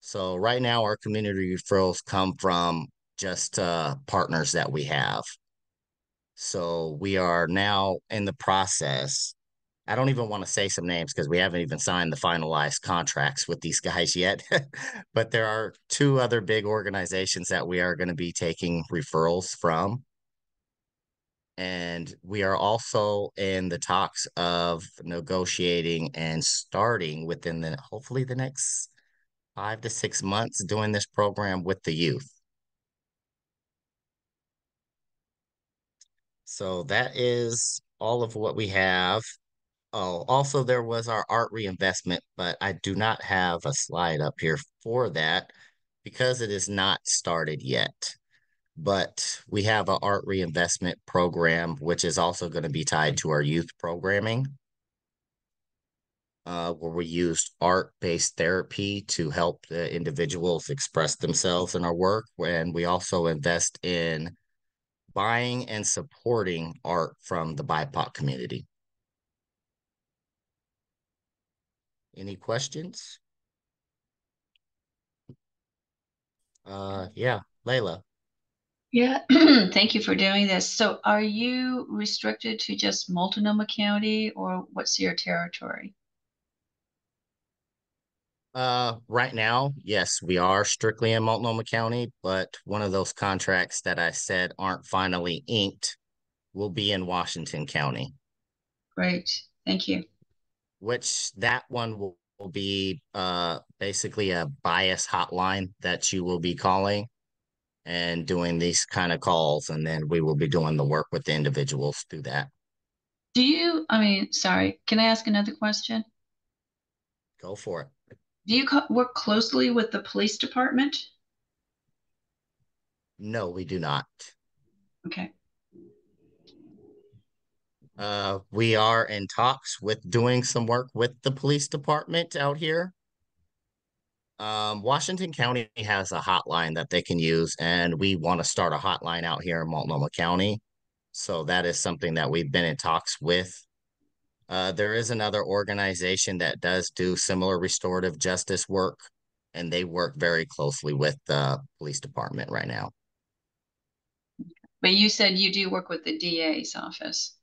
So right now our community referrals come from just uh, partners that we have. So we are now in the process I don't even want to say some names because we haven't even signed the finalized contracts with these [laughs] guys yet. but there are two other big organizations that we are going to be taking referrals from. And we are also in the talks of negotiating and starting within the hopefully the next five to six months doing this program with the youth. So that is all of what we have. Oh, also there was our art reinvestment, but I do not have a slide up here for that because it is not started yet. But we have an art reinvestment program, which is also going to be tied to our youth programming, uh, where we use art-based therapy to help the individuals express themselves in our work. And we also invest in buying and supporting art from the BIPOC community. Any questions? Uh, yeah, Layla. Yeah, [clears throat] thank you for doing this. So are you restricted to just Multnomah County or what's your territory? Uh, right now, yes, we are strictly in Multnomah County, but one of those contracts that I said aren't finally inked will be in Washington County. Great, thank you. Which that one will, will be uh basically a bias hotline that you will be calling and doing these kind of calls, and then we will be doing the work with the individuals through that. Do you, I mean, sorry, can I ask another question? Go for it. Do you co work closely with the police department? No, we do not. Okay. Uh, we are in talks with doing some work with the police department out here. Um, Washington County has a hotline that they can use, and we want to start a hotline out here in Multnomah County. So that is something that we've been in talks with uh, there is another organization that does do similar restorative justice work, and they work very closely with the police department right now. But you said you do work with the DA's office.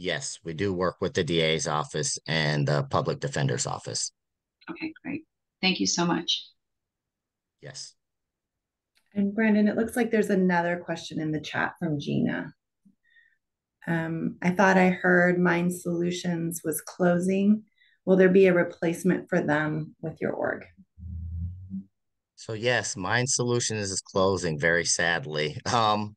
Yes, we do work with the DA's office and the public defender's office. Okay, great. Thank you so much. Yes. And Brandon, it looks like there's another question in the chat from Gina. Um, I thought I heard Mind Solutions was closing. Will there be a replacement for them with your org? So yes, Mind Solutions is closing very sadly. Um,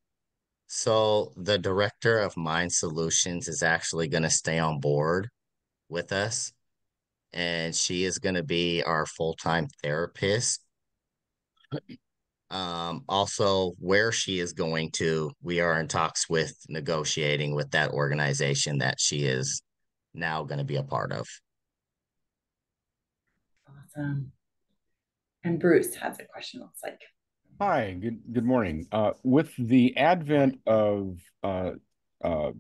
so the director of Mind Solutions is actually going to stay on board with us, and she is going to be our full-time therapist. Um, also, where she is going to, we are in talks with negotiating with that organization that she is now going to be a part of. Awesome. And Bruce has a question, looks like. Hi, good good morning. Uh, with the advent of uh, uh,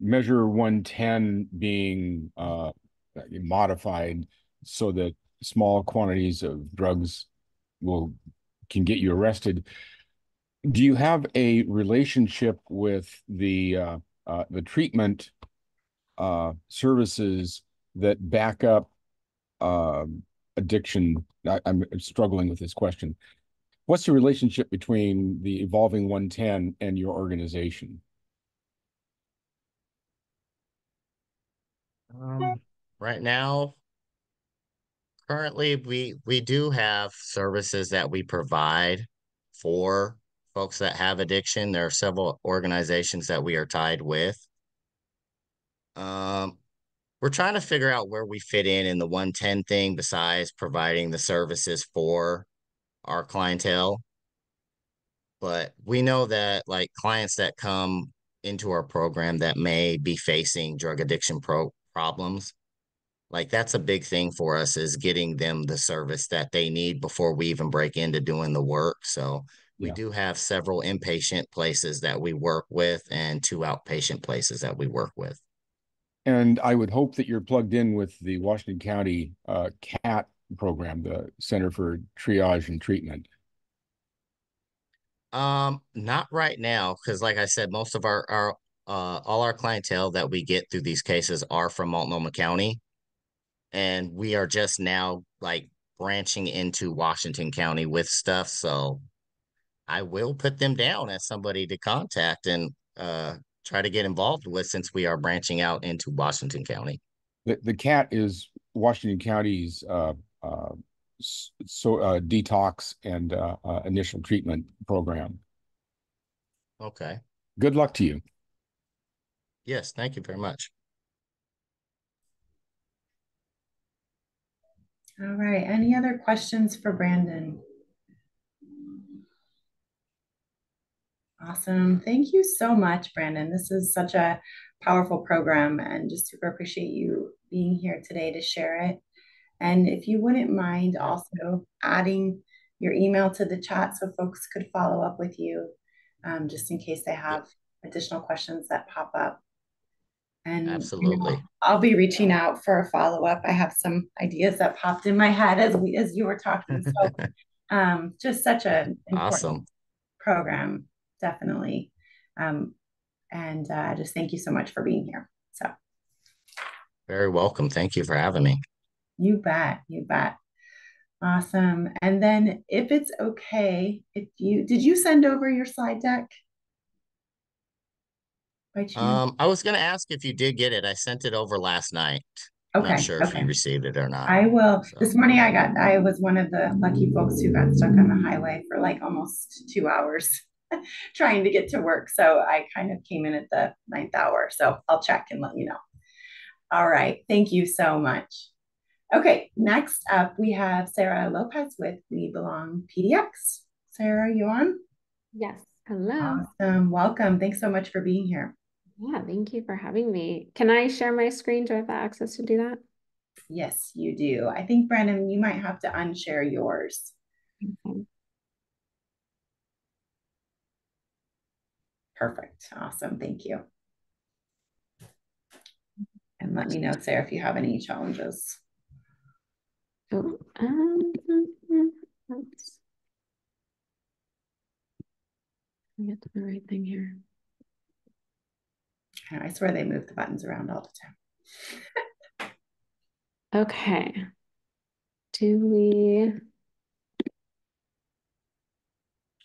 Measure 110 being uh, modified so that small quantities of drugs will can get you arrested. Do you have a relationship with the uh, uh, the treatment services that back up um, addiction? I, I'm struggling with this question. What's the relationship between the Evolving 110 and your organization? Um, right now, currently we we do have services that we provide for folks that have addiction. There are several organizations that we are tied with. Um, we're trying to figure out where we fit in in the 110 thing besides providing the services for our clientele. But we know that like clients that come into our program that may be facing drug addiction pro problems, like that's a big thing for us is getting them the service that they need before we even break into doing the work. So we yeah. do have several inpatient places that we work with and two outpatient places that we work with. And I would hope that you're plugged in with the Washington County uh, CAT program, the Center for Triage and Treatment. Um, not right now, because like I said, most of our, our uh, all our clientele that we get through these cases are from Multnomah County. And we are just now like branching into Washington County with stuff. So I will put them down as somebody to contact and uh, try to get involved with since we are branching out into Washington County. The, the CAT is Washington County's uh, so uh, detox and uh, uh, initial treatment program. Okay. Good luck to you. Yes, thank you very much. All right. Any other questions for Brandon? Awesome. Thank you so much, Brandon. This is such a powerful program and just super appreciate you being here today to share it. And if you wouldn't mind also adding your email to the chat so folks could follow up with you um, just in case they have additional questions that pop up. And absolutely, you know, I'll be reaching out for a follow up. I have some ideas that popped in my head as we as you were talking. So, [laughs] um, just such a awesome program, definitely. Um, and uh, just thank you so much for being here. So, very welcome. Thank you for having me. You bet. You bet. Awesome. And then, if it's okay, if you did you send over your slide deck? by chance? Um, I was going to ask if you did get it. I sent it over last night. Okay. Not sure okay. if you received it or not. I will. So. This morning I got, I was one of the lucky folks who got stuck on the highway for like almost two hours [laughs] trying to get to work. So I kind of came in at the ninth hour. So I'll check and let you know. All right. Thank you so much. Okay. Next up, we have Sarah Lopez with We Belong PDX. Sarah, you on? Yes. Hello. Awesome. Welcome. Thanks so much for being here. Yeah, thank you for having me. Can I share my screen? Do I have access to do that? Yes, you do. I think, Brandon, you might have to unshare yours. Okay. Perfect. Awesome. Thank you. And let me know, Sarah, if you have any challenges. Oh, um, let's get to the right thing here. I swear they move the buttons around all the time. okay. Do we,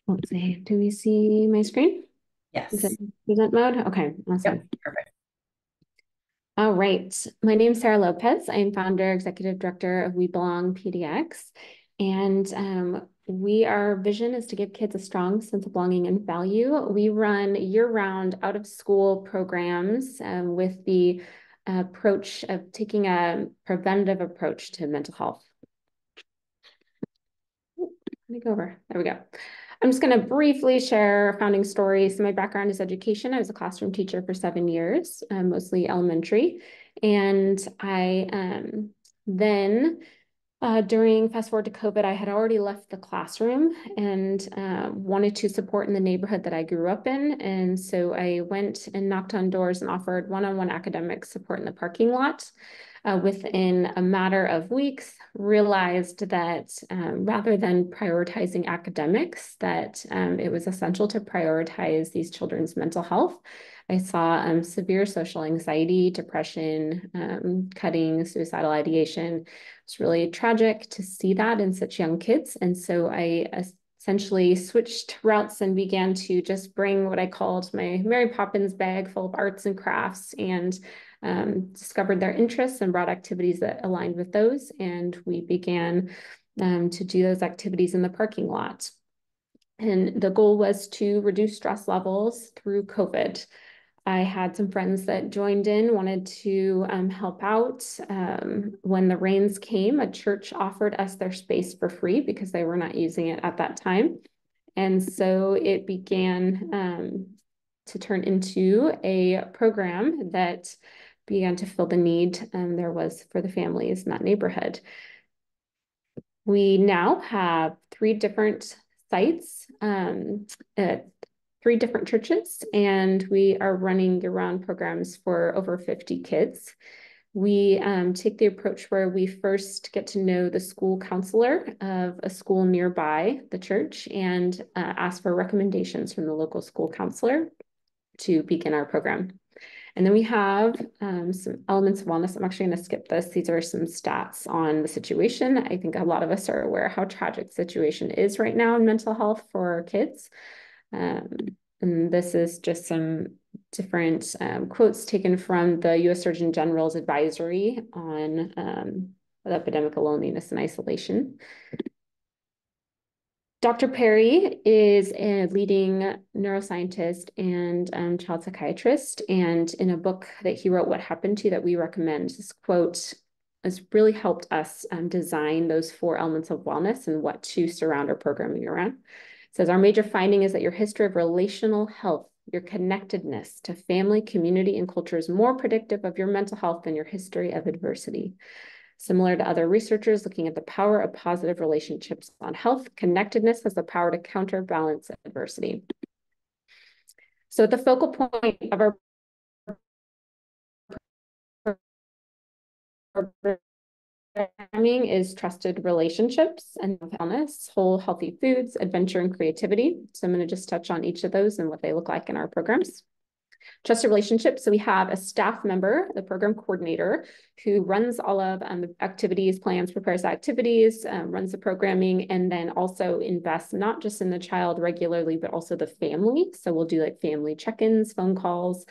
let's see, do we see my screen? Yes. Is it present mode? Okay, awesome. Yep, perfect. Right. My name is Sarah Lopez. I am founder, executive director of We Belong PDX. And um, we our vision is to give kids a strong sense of belonging and value. We run year-round out-of-school programs um, with the approach of taking a preventative approach to mental health. Let me go over. There we go. I'm just going to briefly share a founding story. So my background is education. I was a classroom teacher for seven years, uh, mostly elementary. And I um, then uh, during fast forward to COVID, I had already left the classroom and uh, wanted to support in the neighborhood that I grew up in. And so I went and knocked on doors and offered one-on-one academic support in the parking lot. Uh, within a matter of weeks, realized that um, rather than prioritizing academics, that um, it was essential to prioritize these children's mental health. I saw um, severe social anxiety, depression, um, cutting, suicidal ideation. It's really tragic to see that in such young kids. And so I essentially switched routes and began to just bring what I called my Mary Poppins bag full of arts and crafts and um, discovered their interests and brought activities that aligned with those. And we began um, to do those activities in the parking lot. And the goal was to reduce stress levels through COVID. I had some friends that joined in, wanted to um, help out. Um, when the rains came, a church offered us their space for free because they were not using it at that time. And so it began um, to turn into a program that began to fill the need um, there was for the families in that neighborhood. We now have three different sites um, at three different churches, and we are running year-round programs for over 50 kids. We um, take the approach where we first get to know the school counselor of a school nearby the church and uh, ask for recommendations from the local school counselor. to begin our program. And then we have um, some elements of wellness. I'm actually going to skip this. These are some stats on the situation. I think a lot of us are aware how tragic the situation is right now in mental health for kids. Um, and this is just some different um, quotes taken from the U.S. Surgeon General's advisory on um, the epidemic of loneliness and isolation. Dr. Perry is a leading neuroscientist and um, child psychiatrist. And in a book that he wrote, What Happened to that we recommend, this quote has really helped us um, design those four elements of wellness and what to surround our programming around. It says, Our major finding is that your history of relational health, your connectedness to family, community, and culture is more predictive of your mental health than your history of adversity. Similar to other researchers looking at the power of positive relationships on health, connectedness has the power to counterbalance adversity. So at the focal point of our programming is trusted relationships and wellness, whole healthy foods, adventure, and creativity. So I'm going to just touch on each of those and what they look like in our programs. Trusted relationship. So we have a staff member, the program coordinator, who runs all of um, the activities, plans, prepares activities, um, runs the programming, and then also invests not just in the child regularly, but also the family. So we'll do like family check-ins, phone calls,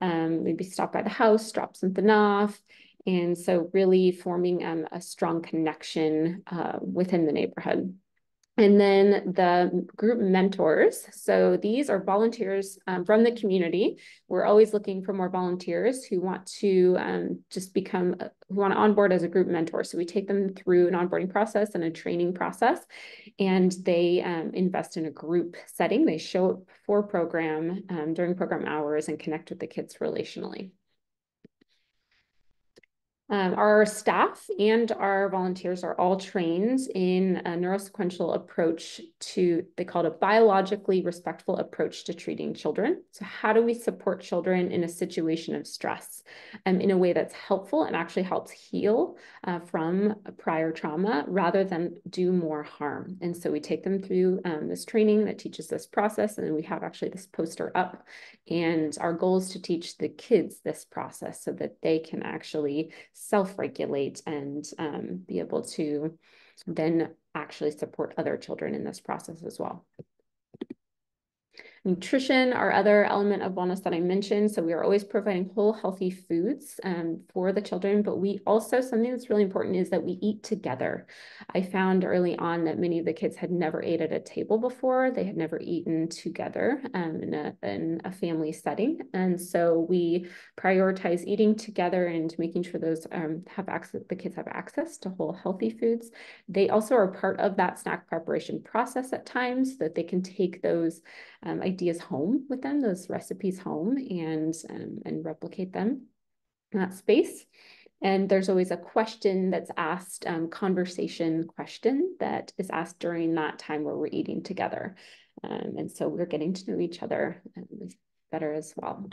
um, maybe stop by the house, drop something off. And so really forming um, a strong connection uh, within the neighborhood. And then the group mentors. So these are volunteers um, from the community. We're always looking for more volunteers who want to um, just become, uh, who want to onboard as a group mentor. So we take them through an onboarding process and a training process, and they um, invest in a group setting. They show up for program um, during program hours and connect with the kids relationally. Um, our staff and our volunteers are all trained in a neurosequential approach to, they call it a biologically respectful approach to treating children. So how do we support children in a situation of stress um, in a way that's helpful and actually helps heal uh, from prior trauma rather than do more harm? And so we take them through um, this training that teaches this process and we have actually this poster up and our goal is to teach the kids this process so that they can actually self-regulate and um, be able to then actually support other children in this process as well. Nutrition, our other element of wellness that I mentioned. So we are always providing whole healthy foods um, for the children, but we also, something that's really important is that we eat together. I found early on that many of the kids had never ate at a table before. They had never eaten together um, in, a, in a family setting. And so we prioritize eating together and making sure those um, have access, the kids have access to whole healthy foods. They also are part of that snack preparation process at times so that they can take those um, ideas home with them, those recipes home, and um, and replicate them in that space. And there's always a question that's asked, um, conversation question that is asked during that time where we're eating together. Um, and so we're getting to know each other um, better as well.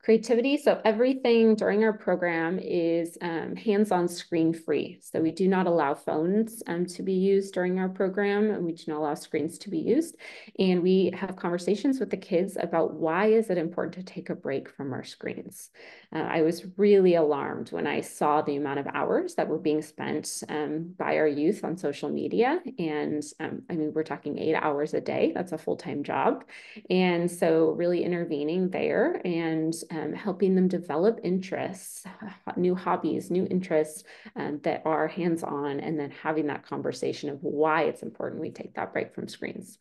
Creativity, so everything during our program is um, hands-on screen free. So we do not allow phones um, to be used during our program and we do not allow screens to be used. And we have conversations with the kids about why is it important to take a break from our screens. Uh, I was really alarmed when I saw the amount of hours that were being spent um, by our youth on social media. And um, I mean, we're talking eight hours a day, that's a full-time job. And so really intervening there and um, helping them develop interests, new hobbies, new interests um, that are hands-on, and then having that conversation of why it's important we take that break from screens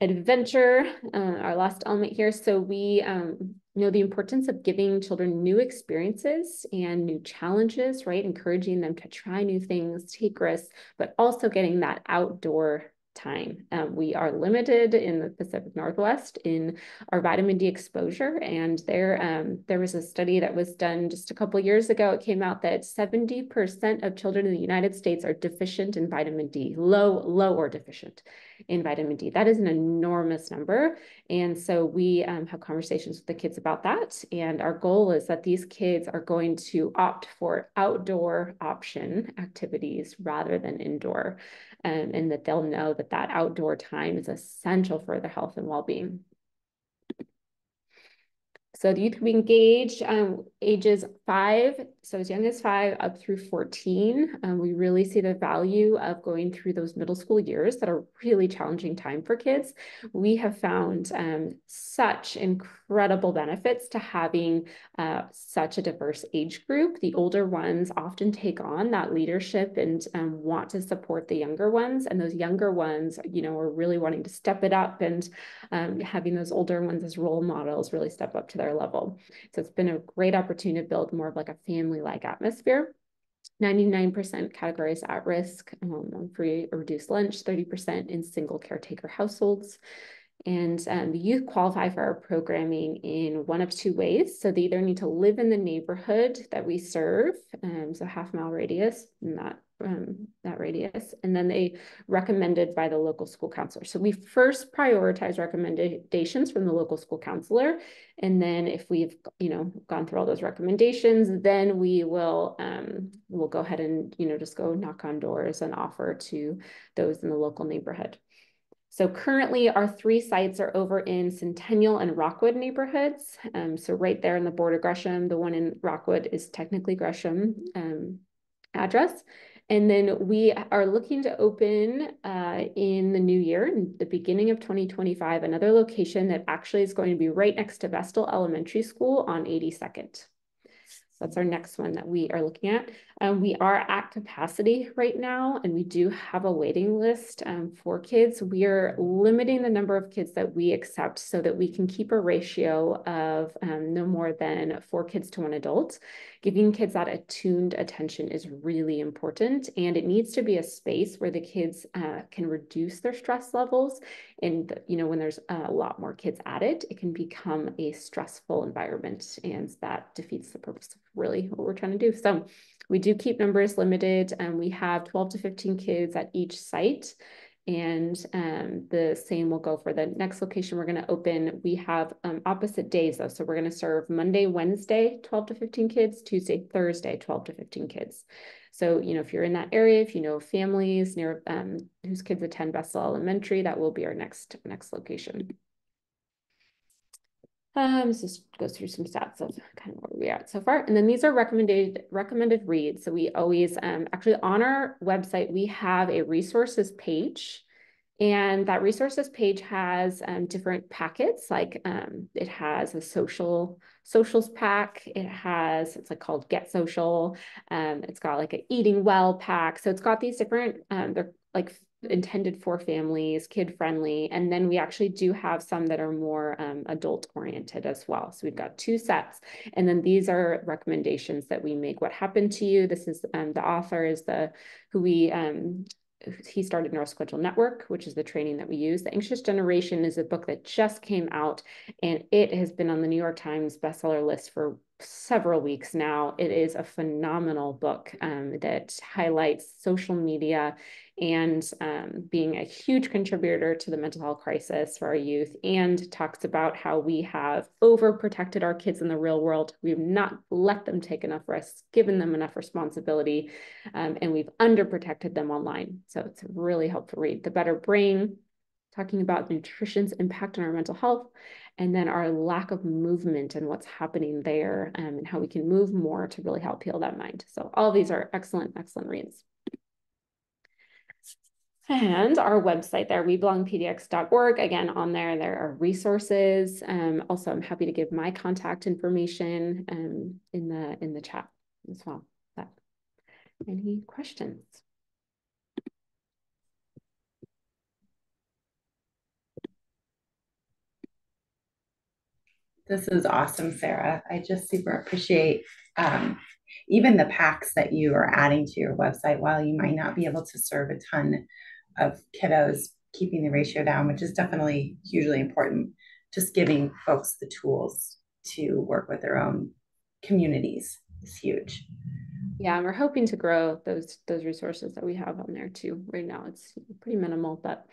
adventure, uh, our last element here. So we um, know the importance of giving children new experiences and new challenges, right? Encouraging them to try new things, take risks, but also getting that outdoor time. Um, we are limited in the Pacific Northwest in our vitamin D exposure. And there, um, there was a study that was done just a couple years ago. It came out that 70% of children in the United States are deficient in vitamin D, low, low or deficient in vitamin D. That is an enormous number. And so we um, have conversations with the kids about that. And our goal is that these kids are going to opt for outdoor option activities rather than indoor um, and that they'll know that that outdoor time is essential for their health and well-being. So the youth we engage um, ages five, so as young as five up through 14. Um, we really see the value of going through those middle school years that are really challenging time for kids. We have found um, such incredible benefits to having uh, such a diverse age group. The older ones often take on that leadership and um, want to support the younger ones. And those younger ones, you know, are really wanting to step it up and um, having those older ones as role models really step up to their level. So it's been a great opportunity to build more of like a family-like atmosphere. 99% categorized at risk um, on free or reduced lunch, 30% in single caretaker households. And um, youth qualify for our programming in one of two ways. So they either need to live in the neighborhood that we serve, um, so half mile radius, not um, that radius, and then they recommended by the local school counselor. So we first prioritize recommendations from the local school counselor, and then if we've you know gone through all those recommendations, then we will um, we'll go ahead and you know just go knock on doors and offer to those in the local neighborhood. So currently our three sites are over in Centennial and Rockwood neighborhoods. Um, so right there in the border Gresham, the one in Rockwood is technically Gresham um, address. And then we are looking to open uh, in the new year, in the beginning of 2025, another location that actually is going to be right next to Vestal Elementary School on 82nd. That's our next one that we are looking at. Um, we are at capacity right now, and we do have a waiting list um, for kids. We are limiting the number of kids that we accept so that we can keep a ratio of um, no more than four kids to one adult. Giving kids that attuned attention is really important, and it needs to be a space where the kids uh, can reduce their stress levels. And you know, when there's a lot more kids at it, it can become a stressful environment, and that defeats the purpose of really what we're trying to do. So we do keep numbers limited and we have 12 to 15 kids at each site. And um, the same will go for the next location we're going to open. We have um, opposite days though. So we're going to serve Monday, Wednesday, 12 to 15 kids, Tuesday, Thursday, 12 to 15 kids. So, you know, if you're in that area, if you know families near um, whose kids attend Vestal Elementary, that will be our next next location. Um, this just goes through some stats of kind of where we're at so far. And then these are recommended recommended reads. So we always um, actually on our website, we have a resources page. And that resources page has um, different packets, like um, it has a social socials pack. It has, it's like called Get Social. Um, it's got like an eating well pack. So it's got these different, um, they're like intended for families, kid friendly. And then we actually do have some that are more um, adult oriented as well. So we've got two sets. And then these are recommendations that we make. What happened to you? This is um, the author is the who we um, he started Neurosequential Network, which is the training that we use. The Anxious Generation is a book that just came out and it has been on the New York Times bestseller list for several weeks now. It is a phenomenal book um, that highlights social media and um, being a huge contributor to the mental health crisis for our youth and talks about how we have overprotected our kids in the real world. We've not let them take enough risks, given them enough responsibility, um, and we've underprotected them online. So it's a really helpful read. The Better Brain, talking about nutrition's impact on our mental health, and then our lack of movement and what's happening there um, and how we can move more to really help heal that mind. So all these are excellent, excellent reads. And our website there, webelongpdx.org. Again, on there, there are resources. Um, also, I'm happy to give my contact information um, in the in the chat as well. But any questions? This is awesome, Sarah. I just super appreciate um, even the packs that you are adding to your website. While you might not be able to serve a ton of kiddos keeping the ratio down, which is definitely hugely important. Just giving folks the tools to work with their own communities is huge. Yeah, and we're hoping to grow those those resources that we have on there too. Right now, it's pretty minimal, but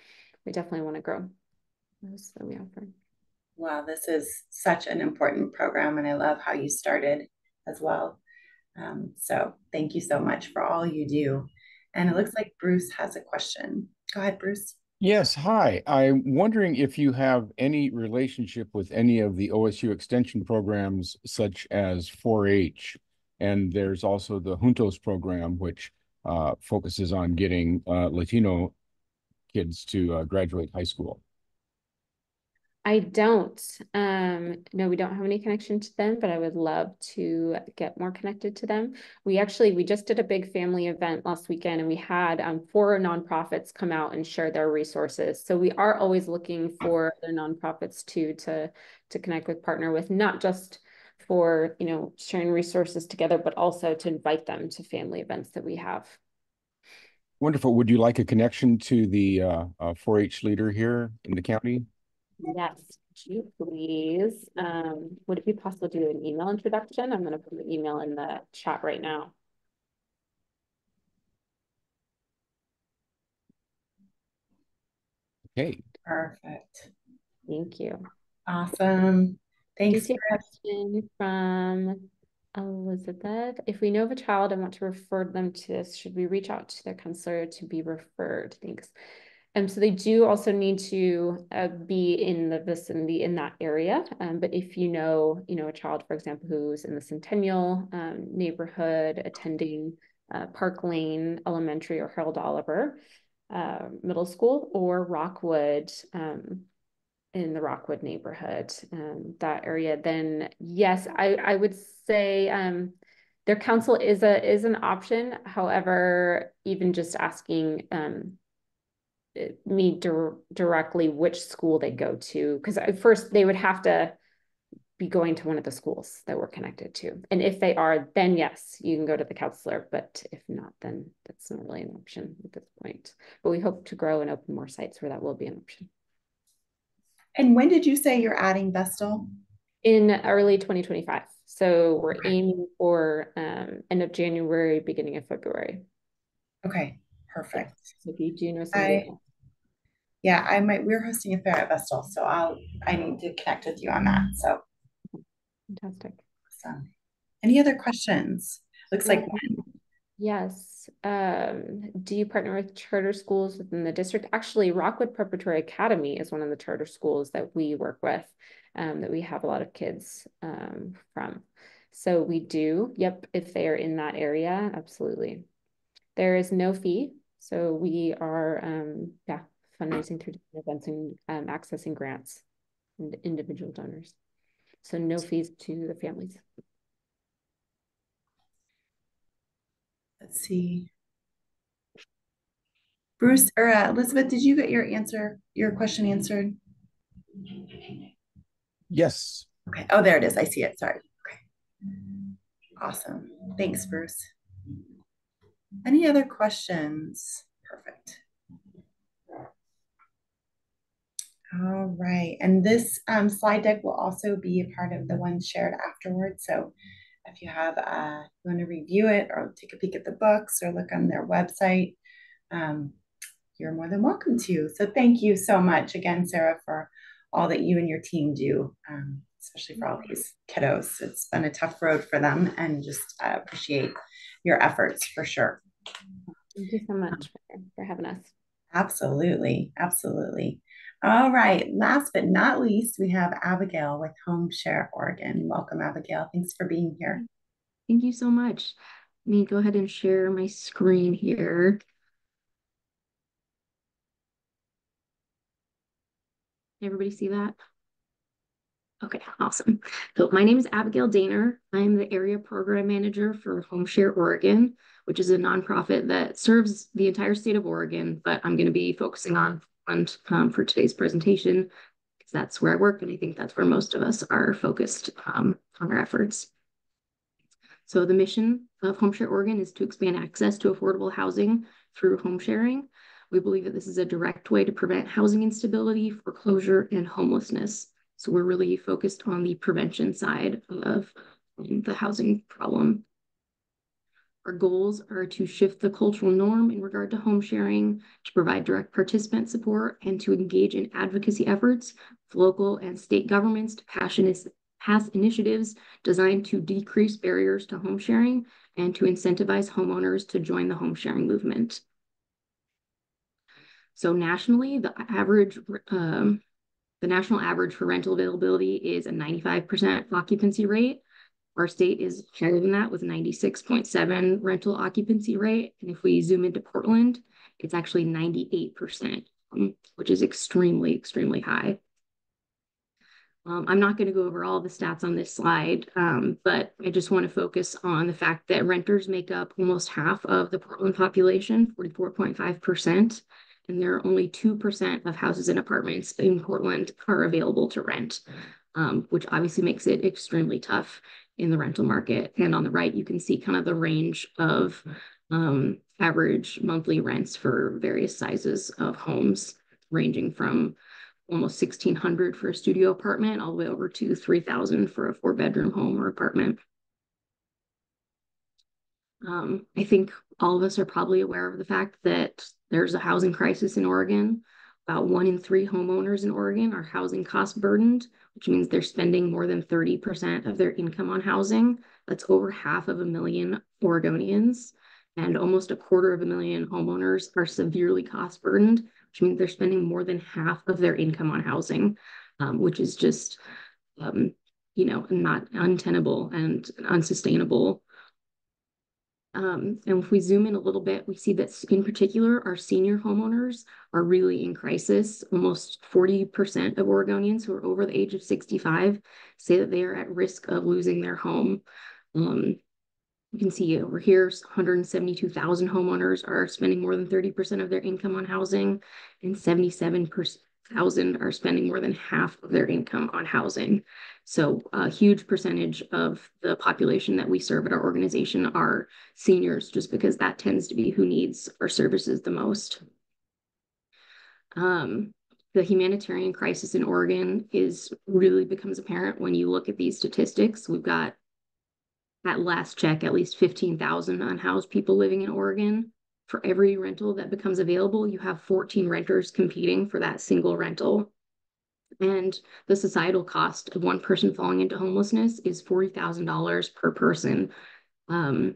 we definitely want to grow those that we offer. Wow, this is such an important program, and I love how you started as well. Um, so thank you so much for all you do. And it looks like Bruce has a question. Go ahead, Bruce. Yes, hi. I'm wondering if you have any relationship with any of the OSU extension programs such as 4-H. And there's also the Juntos program, which uh, focuses on getting uh, Latino kids to uh, graduate high school. I don't. Um, no, we don't have any connection to them, but I would love to get more connected to them. We actually we just did a big family event last weekend, and we had um, four nonprofits come out and share their resources. So we are always looking for other nonprofits too to to connect with, partner with, not just for you know sharing resources together, but also to invite them to family events that we have. Wonderful. Would you like a connection to the uh, uh, 4-H leader here in the county? Yes, could you please? Um, would it be possible to do an email introduction? I'm going to put the email in the chat right now. Okay. Perfect. Thank you. Awesome. Thanks. a question from Elizabeth. If we know of a child and want to refer them to this, should we reach out to their counselor to be referred? Thanks. Um, so they do also need to uh, be in the vicinity in that area. Um, but if you know, you know, a child, for example, who's in the Centennial um, neighborhood attending uh, Park Lane Elementary or Harold Oliver uh, Middle School or Rockwood um, in the Rockwood neighborhood, um, that area, then yes, I, I would say um, their council is a is an option. However, even just asking me dir directly which school they go to because at first they would have to be going to one of the schools that we're connected to. And if they are then yes you can go to the counselor but if not then that's not really an option at this point. But we hope to grow and open more sites where that will be an option. And when did you say you're adding vestal? In early 2025 so we're okay. aiming for um, end of january beginning of february. Okay perfect. So if you do know somebody I, yeah, I might. We're hosting a fair at Vestal, so I'll. I need to connect with you on that. So fantastic. Awesome. Any other questions? Looks like one. Yes. Um, do you partner with charter schools within the district? Actually, Rockwood Preparatory Academy is one of the charter schools that we work with, um, that we have a lot of kids um, from. So we do. Yep. If they are in that area, absolutely. There is no fee. So we are, um, yeah, fundraising through different events and um, accessing grants and individual donors. So no fees to the families. Let's see. Bruce or uh, Elizabeth, did you get your answer, your question answered? Yes. Okay. Oh, there it is. I see it. Sorry. Okay. Awesome. Thanks, Bruce. Any other questions? Perfect. All right. And this um, slide deck will also be a part of the one shared afterwards. So if you have, uh, you want to review it or take a peek at the books or look on their website, um, you're more than welcome to. So thank you so much again, Sarah, for all that you and your team do, um, especially for all these kiddos. It's been a tough road for them and just uh, appreciate your efforts for sure. Thank you so much for, for having us. Absolutely. Absolutely. All right. Last but not least, we have Abigail with Home Share Oregon. Welcome, Abigail. Thanks for being here. Thank you so much. Let me go ahead and share my screen here. Everybody see that? Okay, awesome. So my name is Abigail Daner. I'm the area program manager for Home Share Oregon, which is a nonprofit that serves the entire state of Oregon, but I'm going to be focusing on um, for today's presentation because that's where I work and I think that's where most of us are focused um, on our efforts. So the mission of HomeShare Oregon is to expand access to affordable housing through home sharing. We believe that this is a direct way to prevent housing instability, foreclosure, and homelessness. So we're really focused on the prevention side of um, the housing problem. Our goals are to shift the cultural norm in regard to home sharing, to provide direct participant support, and to engage in advocacy efforts with local and state governments to pass initiatives designed to decrease barriers to home sharing and to incentivize homeowners to join the home sharing movement. So nationally, the average um, the national average for rental availability is a 95% occupancy rate. Our state is higher than that with 96.7 rental occupancy rate. And if we zoom into Portland, it's actually 98%, um, which is extremely, extremely high. Um, I'm not going to go over all the stats on this slide, um, but I just want to focus on the fact that renters make up almost half of the Portland population, 44.5%, and there are only 2% of houses and apartments in Portland are available to rent, um, which obviously makes it extremely tough in the rental market. And on the right, you can see kind of the range of um, average monthly rents for various sizes of homes, ranging from almost 1600 for a studio apartment all the way over to 3000 for a four bedroom home or apartment. Um, I think all of us are probably aware of the fact that there's a housing crisis in Oregon. About one in three homeowners in Oregon are housing cost burdened, which means they're spending more than 30% of their income on housing. That's over half of a million Oregonians. And almost a quarter of a million homeowners are severely cost burdened, which means they're spending more than half of their income on housing, um, which is just, um, you know, not untenable and unsustainable. Um, and if we zoom in a little bit, we see that in particular, our senior homeowners are really in crisis. Almost 40% of Oregonians who are over the age of 65 say that they are at risk of losing their home. Um, you can see over here, 172,000 homeowners are spending more than 30% of their income on housing, and 77,000 are spending more than half of their income on housing. So a huge percentage of the population that we serve at our organization are seniors, just because that tends to be who needs our services the most. Um, the humanitarian crisis in Oregon is really becomes apparent when you look at these statistics. We've got at last check, at least 15,000 unhoused people living in Oregon. For every rental that becomes available, you have 14 renters competing for that single rental. And the societal cost of one person falling into homelessness is $40,000 per person, um,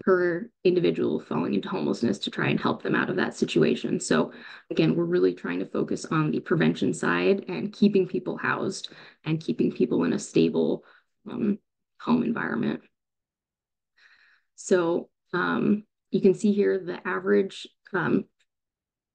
per individual falling into homelessness to try and help them out of that situation. So again, we're really trying to focus on the prevention side and keeping people housed and keeping people in a stable um, home environment. So um, you can see here the average, um,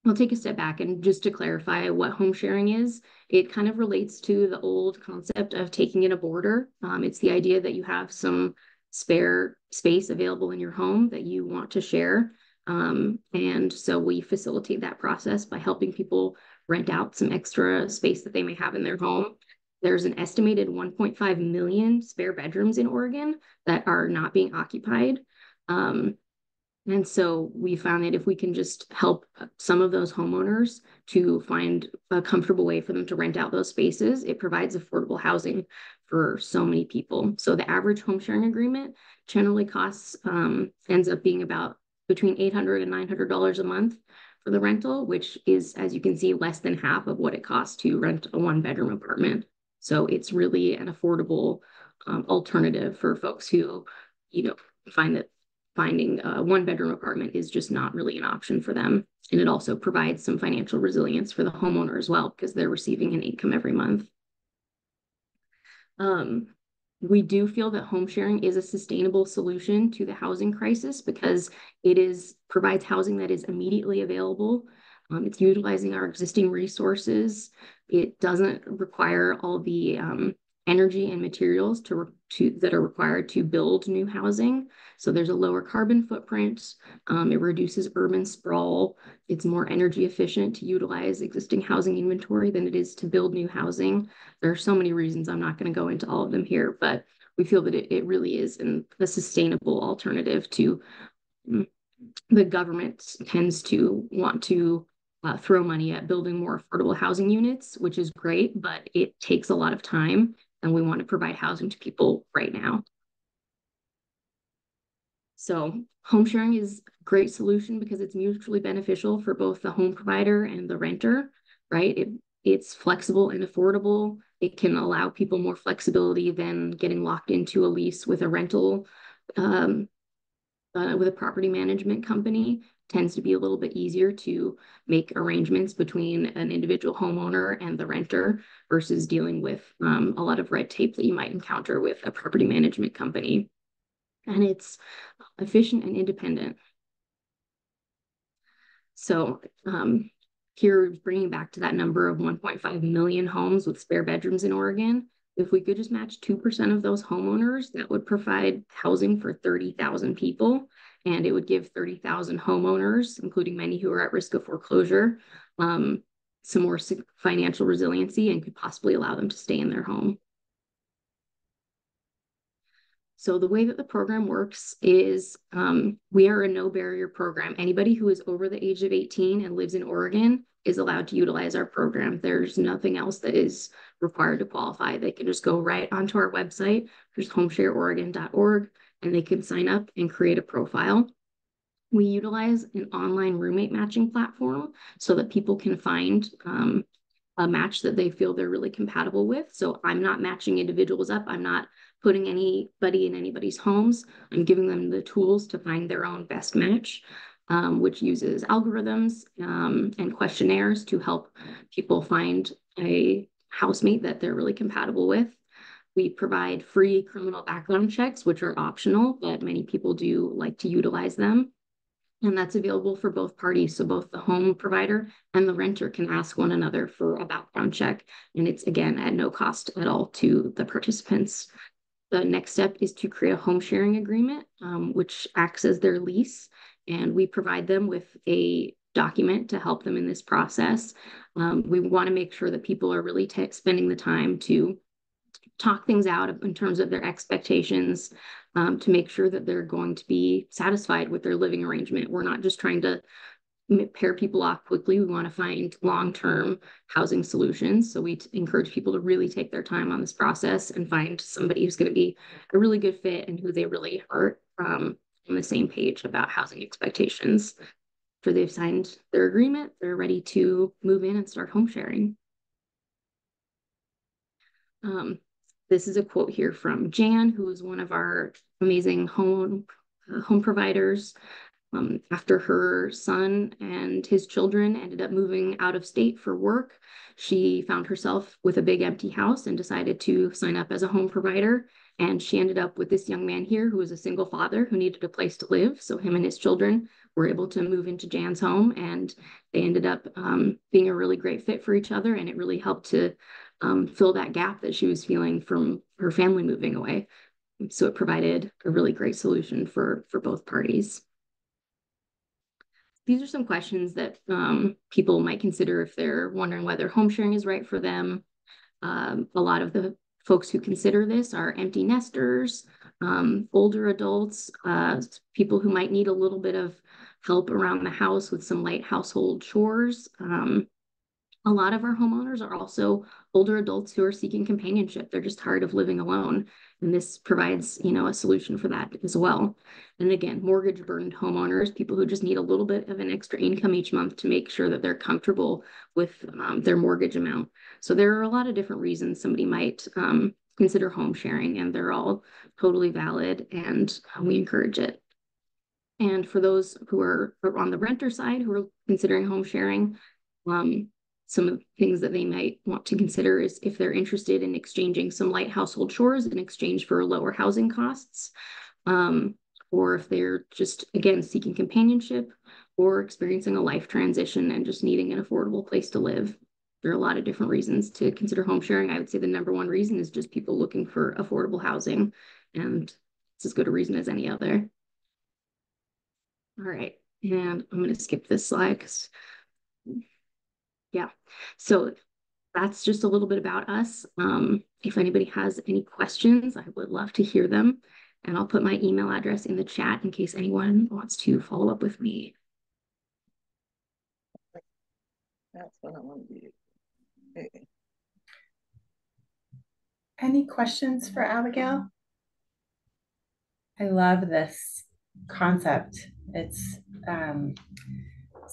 I'll take a step back and just to clarify what home sharing is, it kind of relates to the old concept of taking in a boarder. Um, it's the idea that you have some spare space available in your home that you want to share. Um, and so we facilitate that process by helping people rent out some extra space that they may have in their home there's an estimated 1.5 million spare bedrooms in Oregon that are not being occupied. Um, and so we found that if we can just help some of those homeowners to find a comfortable way for them to rent out those spaces, it provides affordable housing for so many people. So the average home sharing agreement generally costs, um, ends up being about between $800 and $900 a month for the rental, which is, as you can see, less than half of what it costs to rent a one bedroom apartment. So it's really an affordable um, alternative for folks who, you know, find that finding a one bedroom apartment is just not really an option for them. And it also provides some financial resilience for the homeowner as well, because they're receiving an income every month. Um, we do feel that home sharing is a sustainable solution to the housing crisis because it is provides housing that is immediately available um, it's utilizing our existing resources. It doesn't require all the um, energy and materials to, to that are required to build new housing. So there's a lower carbon footprint. Um, it reduces urban sprawl. It's more energy efficient to utilize existing housing inventory than it is to build new housing. There are so many reasons. I'm not going to go into all of them here, but we feel that it, it really is an, a sustainable alternative to mm, the government tends to want to uh, throw money at building more affordable housing units, which is great, but it takes a lot of time and we want to provide housing to people right now. So home sharing is a great solution because it's mutually beneficial for both the home provider and the renter, right? It, it's flexible and affordable. It can allow people more flexibility than getting locked into a lease with a rental um, uh, with a property management company tends to be a little bit easier to make arrangements between an individual homeowner and the renter versus dealing with um, a lot of red tape that you might encounter with a property management company. And it's efficient and independent. So um, here, bringing back to that number of 1.5 million homes with spare bedrooms in Oregon, if we could just match 2% of those homeowners, that would provide housing for 30,000 people. And it would give 30,000 homeowners, including many who are at risk of foreclosure, um, some more financial resiliency and could possibly allow them to stay in their home. So the way that the program works is um, we are a no barrier program. Anybody who is over the age of 18 and lives in Oregon is allowed to utilize our program. There's nothing else that is required to qualify. They can just go right onto our website, there's homeshareoregon.org, and they can sign up and create a profile. We utilize an online roommate matching platform so that people can find um, a match that they feel they're really compatible with. So I'm not matching individuals up. I'm not putting anybody in anybody's homes. I'm giving them the tools to find their own best match, um, which uses algorithms um, and questionnaires to help people find a housemate that they're really compatible with. We provide free criminal background checks, which are optional, but many people do like to utilize them. And that's available for both parties. So both the home provider and the renter can ask one another for a background check. And it's again at no cost at all to the participants. The next step is to create a home sharing agreement, um, which acts as their lease. And we provide them with a document to help them in this process. Um, we want to make sure that people are really spending the time to talk things out in terms of their expectations um, to make sure that they're going to be satisfied with their living arrangement. We're not just trying to pair people off quickly. We want to find long-term housing solutions. So we encourage people to really take their time on this process and find somebody who's going to be a really good fit and who they really are um, on the same page about housing expectations. After they've signed their agreement, they're ready to move in and start home sharing. Um, this is a quote here from Jan, who is one of our amazing home uh, home providers. Um, after her son and his children ended up moving out of state for work, she found herself with a big empty house and decided to sign up as a home provider. And she ended up with this young man here who was a single father who needed a place to live. So him and his children were able to move into Jan's home and they ended up um, being a really great fit for each other. And it really helped to um, fill that gap that she was feeling from her family moving away. So it provided a really great solution for, for both parties. These are some questions that um, people might consider if they're wondering whether home sharing is right for them. Um, a lot of the folks who consider this are empty nesters, um, older adults, uh, people who might need a little bit of help around the house with some light household chores. Um, a lot of our homeowners are also older adults who are seeking companionship. They're just tired of living alone. And this provides, you know, a solution for that as well. And again, mortgage burdened homeowners, people who just need a little bit of an extra income each month to make sure that they're comfortable with um, their mortgage amount. So there are a lot of different reasons somebody might um, consider home sharing, and they're all totally valid, and we encourage it. And for those who are on the renter side who are considering home sharing, um, some of the things that they might want to consider is if they're interested in exchanging some light household chores in exchange for lower housing costs, um, or if they're just, again, seeking companionship or experiencing a life transition and just needing an affordable place to live. There are a lot of different reasons to consider home sharing. I would say the number one reason is just people looking for affordable housing, and it's as good a reason as any other. All right, and I'm going to skip this slide because yeah. So that's just a little bit about us. Um, if anybody has any questions, I would love to hear them. And I'll put my email address in the chat in case anyone wants to follow up with me. That's what I want to do. Okay. Any questions for Abigail? I love this concept. It's um,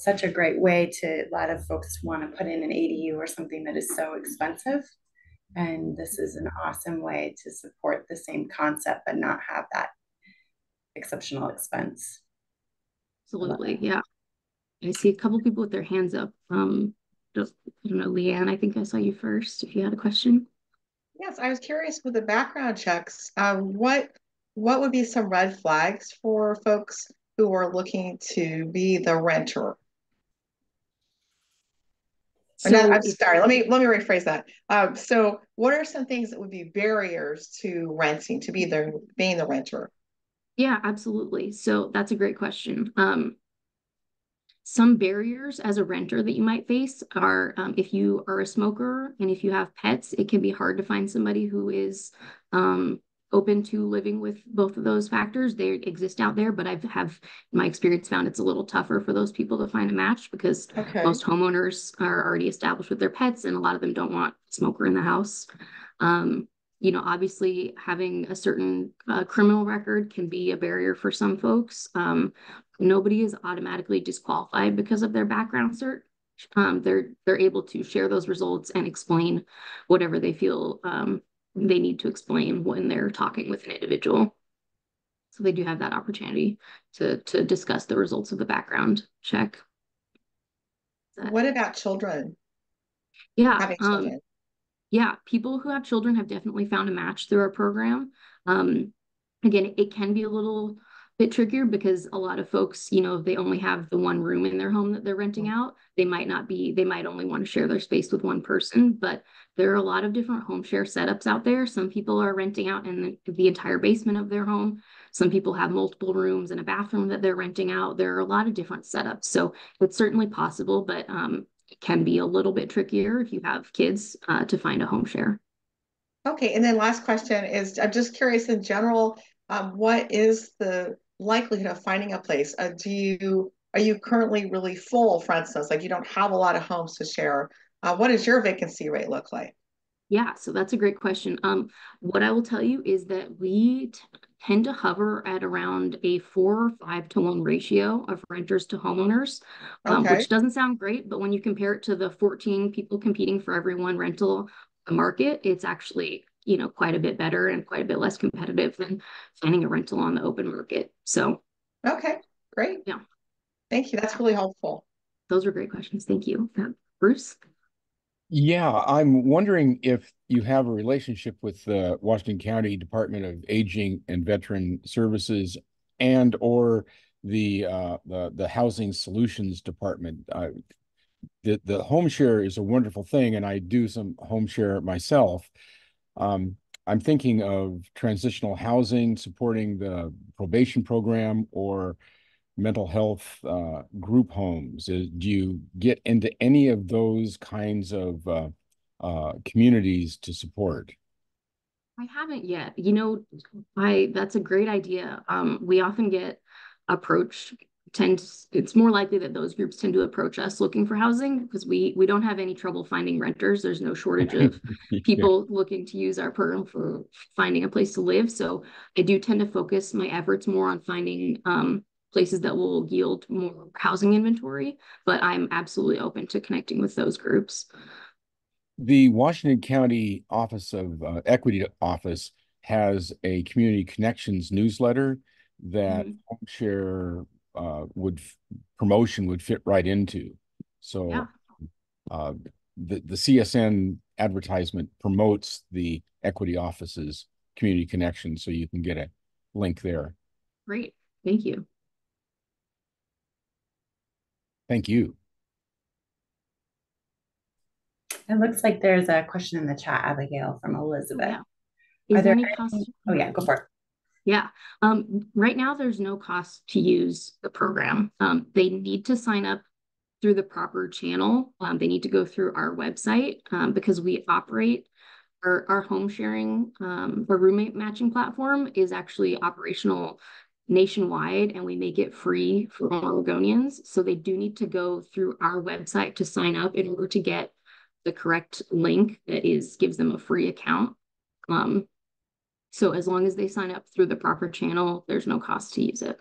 such a great way to a lot of folks want to put in an ADU or something that is so expensive. And this is an awesome way to support the same concept but not have that exceptional expense. Absolutely, yeah. I see a couple people with their hands up. Um, just, I don't know, Leanne, I think I saw you first, if you had a question. Yes, I was curious with the background checks, uh, what what would be some red flags for folks who are looking to be the renter? So I'm sorry, let me let me rephrase that. Um, so what are some things that would be barriers to renting, to be the being the renter? Yeah, absolutely. So that's a great question. Um, some barriers as a renter that you might face are um, if you are a smoker and if you have pets, it can be hard to find somebody who is um, open to living with both of those factors. They exist out there, but I've have in my experience found it's a little tougher for those people to find a match because Okay. most homeowners are already established with their pets and a lot of them don't want smoker in the house. Um, you know, obviously having a certain uh, criminal record can be a barrier for some folks. Um, nobody is automatically disqualified because of their background search. Um, they're they're able to share those results and explain whatever they feel um, they need to explain when they're talking with an individual. So they do have that opportunity to to discuss the results of the background check. What about children, Yeah, having um, children? Yeah, people who have children have definitely found a match through our program. Um, again, it can be a little bit trickier because a lot of folks, you know, if they only have the one room in their home that they're renting out, they might not be, they might only want to share their space with one person. But there are a lot of different home share setups out there. Some people are renting out in the, the entire basement of their home. Some people have multiple rooms and a bathroom that they're renting out. There are a lot of different setups. So it's certainly possible, but um, it can be a little bit trickier if you have kids uh, to find a home share. Okay, and then last question is, I'm just curious in general, um, what is the likelihood of finding a place? Uh, do you, are you currently really full, for instance, like you don't have a lot of homes to share? Uh, what does your vacancy rate look like? Yeah, so that's a great question. Um, what I will tell you is that we t- tend to hover at around a four or five to one ratio of renters to homeowners, um, Okay. which doesn't sound great, but when you compare it to the 14 people competing for every one rental market, it's actually, you know, quite a bit better and quite a bit less competitive than finding a rental on the open market. So Okay, great. Yeah. Thank you. That's really helpful. those are great questions. Thank you. Uh, Bruce? Yeah, I'm wondering if you have a relationship with the Washington County Department of Aging and Veteran Services and or the uh the the Housing Solutions Department. Uh, the the home share is a wonderful thing, and I do some home share myself. Um, I'm thinking of transitional housing, supporting the probation program or mental health uh, group homes? Do you get into any of those kinds of uh, uh, communities to support? I haven't yet. You know, I that's a great idea. Um, we often get approached tend it's more likely that those groups tend to approach us looking for housing because we we don't have any trouble finding renters. There's no shortage of [laughs] people looking to use our program for finding a place to live. So I do tend to focus my efforts more on finding um, places that will yield more housing inventory, but I'm absolutely open to connecting with those groups. The Washington County Office of uh, Equity Office has a community connections newsletter that Mhm. home share uh, would promotion would fit right into. So Yeah. uh, the the CSN advertisement promotes the equity office's community connection, so you can get a link there. Great. Thank you. Thank you. It looks like there's a question in the chat, Abigail, from Elizabeth. Yeah. Are there there any any- Oh yeah, go for it. Yeah, um, right now there's no cost to use the program. Um, they need to sign up through the proper channel. Um, they need to go through our website um, because we operate our, our home sharing, um, our roommate matching platform is actually operational nationwide and we make it free for Oregonians. So they do need to go through our website to sign up in order to get the correct link that is gives them a free account. Um, so as long as they sign up through the proper channel, there's no cost to use it.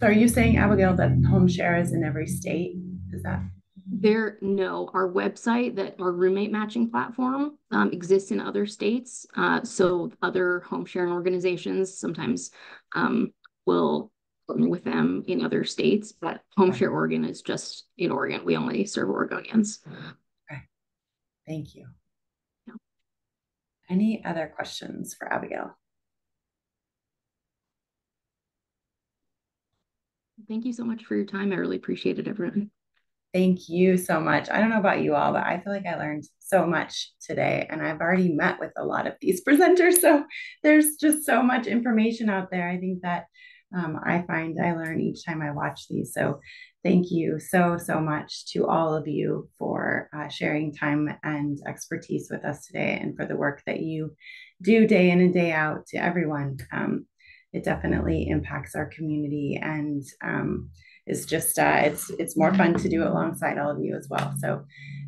So are you saying, Abigail, that home share is in every state? Is that? There, no, our website that our roommate matching platform um, exists in other states. Uh, so other home sharing organizations sometimes um, will partner with them in other states, but Home Share Oregon is just in Oregon. We only serve Oregonians. Okay. Thank you. Any other questions for Abigail? Thank you so much for your time. I really appreciate it, everyone. Thank you so much. I don't know about you all, but I feel like I learned so much today, and I've already met with a lot of these [laughs] presenters. So there's just so much information out there. I think that um, I find I learn each time I watch these. So thank you so, so much to all of you for uh, sharing time and expertise with us today and for the work that you do day in and day out to everyone. Um, it definitely impacts our community and um, is just uh, it's it's more fun to do it alongside all of you as well. So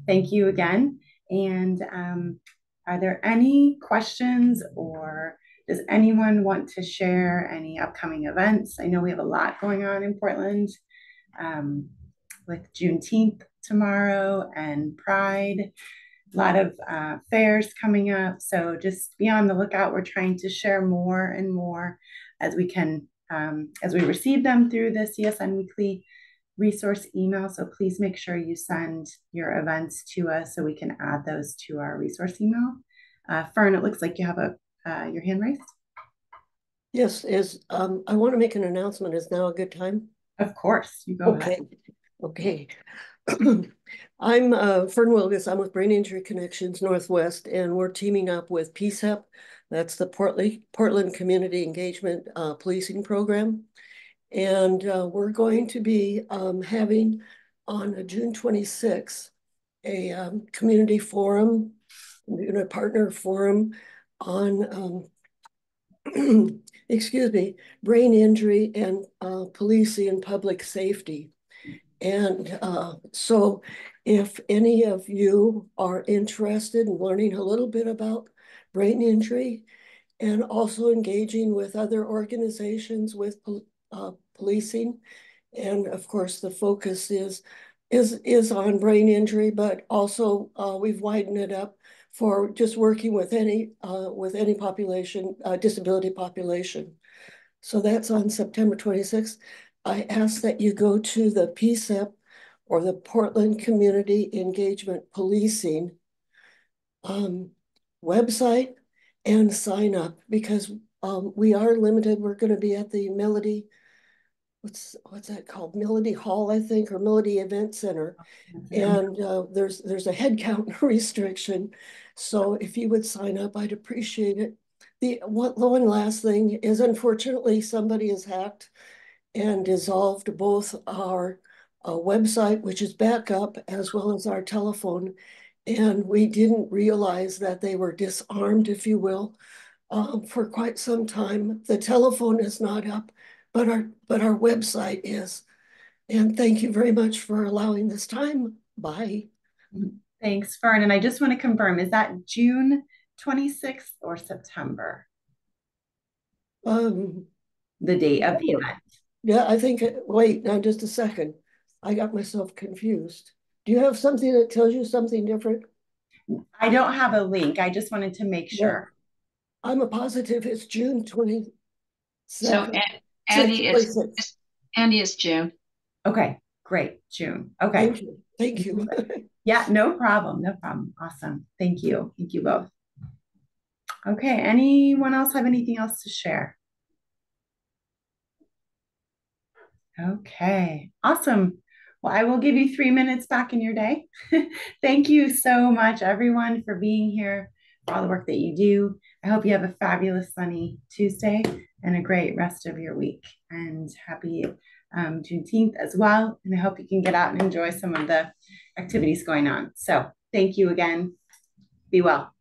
thank you again. And um, are there any questions or does anyone want to share any upcoming events? I know we have a lot going on in Portland um, with Juneteenth tomorrow and Pride. A lot of uh, fairs coming up. So just be on the lookout. We're trying to share more and more as we can um, as we receive them through the CSN Weekly resource email. So please make sure you send your events to us so we can add those to our resource email. Uh, Fern, it looks like you have a uh, your hand raised. Yes, is um, I want to make an announcement. Is now a good time? Of course, you go okay. Ahead. Okay. [clears throat] I'm uh, Fern Wilgus. I'm with Brain Injury Connections Northwest, and we're teaming up with PCEP, that's the Portland, Portland Community Engagement uh, Policing Program. And uh, we're going to be um, having on June 26th a um, community forum, a partner forum on, um, [clears throat] excuse me, brain injury and uh, policing and public safety. And uh, so if any of you are interested in learning a little bit about brain injury, and also engaging with other organizations with uh, policing. And of course, the focus is is is on brain injury, but also uh, we've widened it up for just working with any uh, with any population, uh, disability population. So that's on September 26th. I ask that you go to the PCEP or the Portland Community Engagement Policing um, website and sign up because um, we are limited. We're going to be at the Melody, what's what's that called? Melody Hall, I think, or Melody Event Center, and uh, there's there's a headcount [laughs] restriction. So if you would sign up, I'd appreciate it. The one, one last thing is, unfortunately, somebody has hacked and dissolved both our uh, website, which is back up, as well as our telephone and we didn't realize that they were disarmed, if you will, um, for quite some time. The telephone is not up, but our but our website is. And thank you very much for allowing this time. Bye. Thanks, Fern. And I just want to confirm, is that June 26th or September? Um, the date of the event. Yeah, I think, wait, now just a second. I got myself confused. Do you have something that tells you something different? I don't have a link. I just wanted to make sure. Yeah. I'm a positive it's June 20. So Andy is, Andy is June. Okay, great. June. Okay. Thank you. Thank you. [laughs] yeah, no problem. No problem. Awesome. Thank you. Thank you both. Okay, anyone else have anything else to share? Okay, awesome. Well, I will give you three minutes back in your day. [laughs] Thank you so much, everyone, for being here, for all the work that you do. I hope you have a fabulous sunny Tuesday and a great rest of your week. And happy um, Juneteenth as well. And I hope you can get out and enjoy some of the activities going on. So thank you again. Be well.